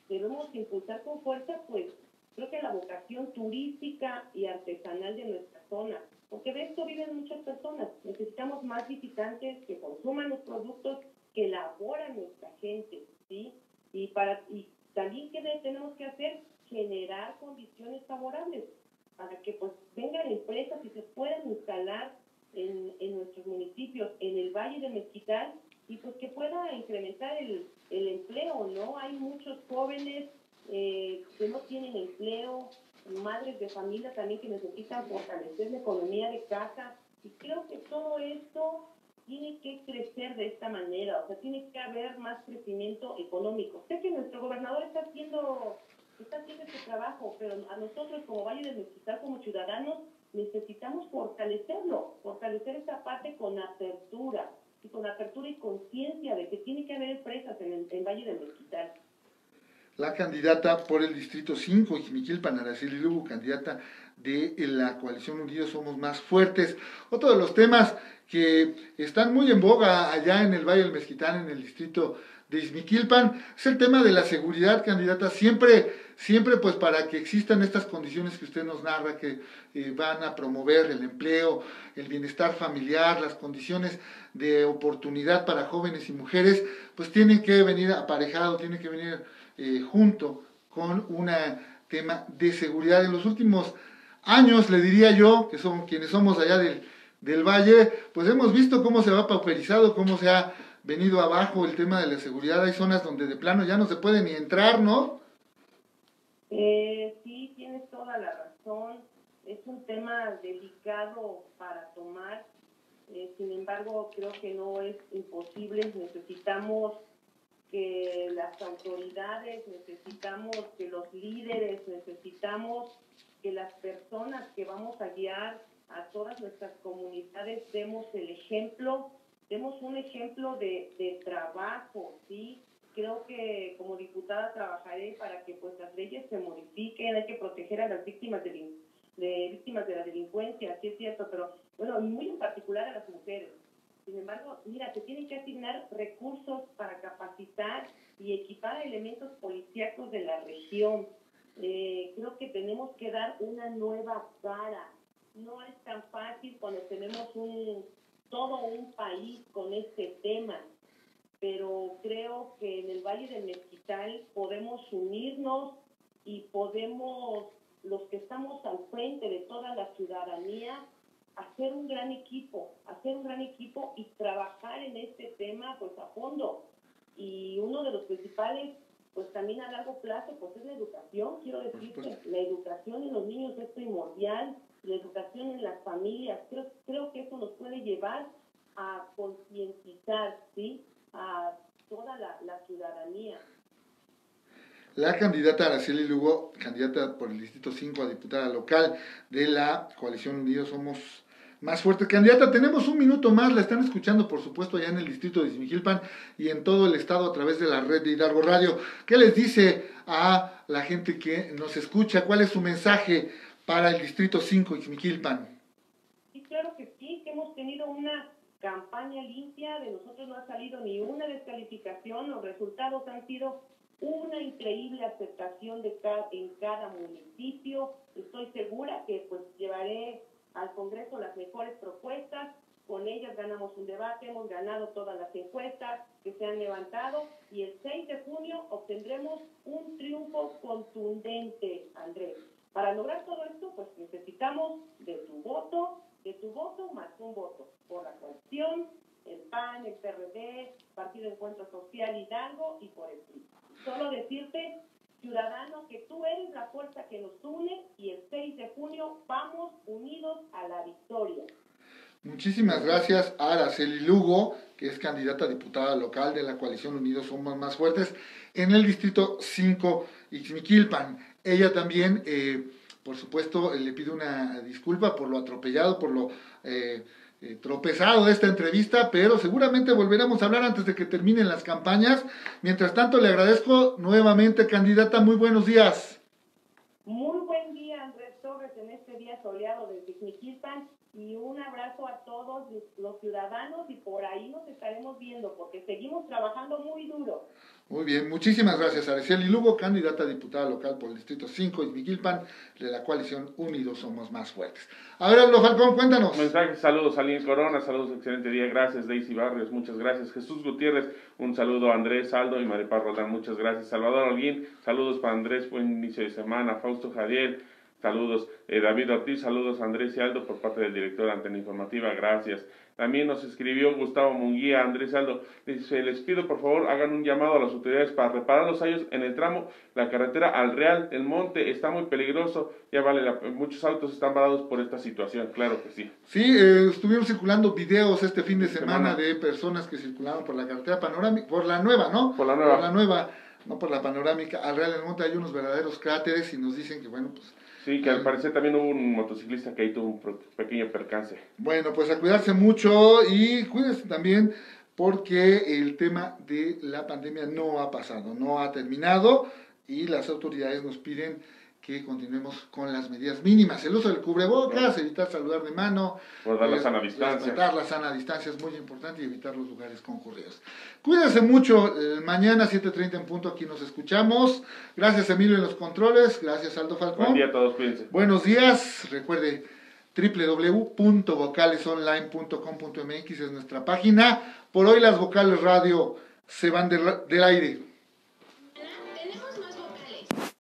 debemos impulsar con fuerza, pues, creo que la vocación turística y artesanal de nuestra zona, porque de esto viven muchas personas. Necesitamos más visitantes que consuman los productos que elaboran nuestra gente, ¿sí? Y, para, y también, ¿qué tenemos que hacer? Generar condiciones favorables para que, pues, vengan empresas y se puedan instalar en, en nuestros municipios, en el Valle de Mezquital, y pues que pueda incrementar el, el empleo, ¿no? Hay muchos jóvenes eh, que no tienen empleo, madres de familia también que necesitan fortalecer la economía de casa, y creo que todo esto tiene que crecer de esta manera, o sea, tiene que haber más crecimiento económico. Sé que nuestro gobernador está haciendo, está haciendo este trabajo, pero a nosotros como Valle del Mezquital, como ciudadanos, necesitamos fortalecerlo, fortalecer esta parte con apertura, con apertura y conciencia de que tiene que haber empresas en el Valle del Mezquital. La candidata por el Distrito 5, Jimiquil Panaraceli Lugo, candidata de la coalición Unidos Somos Más Fuertes. Otro de los temas que están muy en boga allá en el Valle del Mezquitán, en el distrito de Izmiquilpan, es el tema de la seguridad, candidata. Siempre, siempre pues para que existan estas condiciones que usted nos narra, que eh, van a promover el empleo, el bienestar familiar, las condiciones de oportunidad para jóvenes y mujeres, pues tienen que venir aparejado, tienen que venir eh, junto con un tema de seguridad. En los últimos años, le diría yo, que son quienes somos allá del, del Valle, pues hemos visto cómo se va pauperizado, cómo se ha venido abajo el tema de la seguridad. Hay zonas donde de plano ya no se puede ni entrar, ¿no? Eh, sí, tienes toda la razón. Es un tema delicado para tomar. Eh, sin embargo, creo que no es imposible. Necesitamos que las autoridades, necesitamos que los líderes, necesitamos que las personas que vamos a guiar a todas nuestras comunidades demos el ejemplo demos un ejemplo de, de trabajo, ¿sí? Creo que como diputada trabajaré para que pues las leyes se modifiquen, hay que proteger a las víctimas de, de víctimas de la delincuencia, sí es cierto, pero bueno, muy en particular a las mujeres. Sin embargo, mira, se tienen que asignar recursos para capacitar y equipar a elementos policíacos de la región. Eh, creo que tenemos que dar una nueva cara. No es tan fácil cuando tenemos un todo un país con este tema, pero creo que en el Valle del Mezquital podemos unirnos y podemos, los que estamos al frente de toda la ciudadanía, hacer un gran equipo, hacer un gran equipo y trabajar en este tema pues a fondo. Y uno de los principales, pues también a largo plazo, pues es la educación, quiero decirte, la educación en los niños es primordial, la educación en las familias. Creo, creo que eso nos puede llevar a concientizar ¿sí? A toda la, la, ciudadanía. La candidata Araceli Lugo, candidata por el Distrito 5 a diputada local de la Coalición Unidos Somos Más Fuertes. Candidata, tenemos un minuto más, la están escuchando por supuesto allá en el Distrito de Izmijilpan y en todo el estado a través de la red de Hidalgo Radio. ¿Qué les dice a la gente que nos escucha? ¿Cuál es su mensaje para el Distrito 5 Ixmiquilpan? Sí, claro que sí, que hemos tenido una campaña limpia, de nosotros no ha salido ni una descalificación, los resultados han sido una increíble aceptación en cada municipio. Estoy segura que pues llevaré al Congreso las mejores propuestas, con ellas ganamos un debate, hemos ganado todas las encuestas que se han levantado y el 6 de junio obtendremos un triunfo contundente, Andrés. Para lograr todo esto, pues necesitamos de tu voto, de tu voto más un voto por la coalición, el PAN, el PRD, Partido Encuentro Social Hidalgo y por el PRI. Solo decirte, ciudadano, que tú eres la fuerza que nos une y el 6 de junio vamos unidos a la victoria. Muchísimas gracias a Araceli Lugo, que es candidata a diputada local de la coalición Unidos Somos Más Fuertes en el distrito 5 Ixmiquilpan. Ella también, eh, por supuesto, le pide una disculpa por lo atropellado, por lo eh, eh, tropezado de esta entrevista, pero seguramente volveremos a hablar antes de que terminen las campañas. Mientras tanto, le agradezco nuevamente, candidata. Muy buenos días. Muy buen día, Andrés Torres, en este día soleado de Ixmiquilpan y un abrazo a todos los ciudadanos y por ahí nos estaremos viendo porque seguimos trabajando muy duro. Muy bien, muchísimas gracias Araceli Lugo, candidata a diputada local por el Distrito 5 y Miguilpan, de la coalición Unidos Somos Más Fuertes. A ver, Aldo Falcón, cuéntanos. Mensajes, saludos a Lien Corona, saludos, excelente día, gracias Daisy Barrios, muchas gracias. Jesús Gutiérrez, un saludo a Andrés Aldo y Maripaz Roldán, muchas gracias. Salvador Alguín, saludos para Andrés, buen inicio de semana. Fausto Jadiel, saludos. Eh, David Ortiz, saludos Andrés y Aldo por parte del director de Antena Informativa, gracias. También nos escribió Gustavo Munguía, Andrés Aldo. Dice, les pido por favor hagan un llamado a las autoridades para reparar los hallos en el tramo. La carretera al Real del Monte está muy peligroso. Ya vale, la, muchos autos están parados por esta situación, claro que sí. Sí, eh, estuvieron circulando videos este fin de semana, de personas que circulaban por la carretera panorámica, por la nueva, ¿no? Por la nueva. Por la nueva, no por la panorámica. Al Real del Monte hay unos verdaderos cráteres y nos dicen que, bueno, pues Sí, que al parecer también hubo un motociclista que ahí tuvo un pequeño percance. Bueno, pues a cuidarse mucho y cuídense también porque el tema de la pandemia no ha pasado, no ha terminado y las autoridades nos piden que continuemos con las medidas mínimas. El uso del cubrebocas, evitar saludar de mano, Guardar la eh, sana distancia. respetar la sana distancia es muy importante y evitar los lugares concurridos. Cuídense mucho, eh, mañana 7.30 en punto aquí nos escuchamos. Gracias Emilio en los controles, gracias Aldo Falcón. Buen día a todos, cuídense. Buenos días, recuerde www.vocalesonline.com.mx es nuestra página. Por hoy las vocales radio se van del- del aire.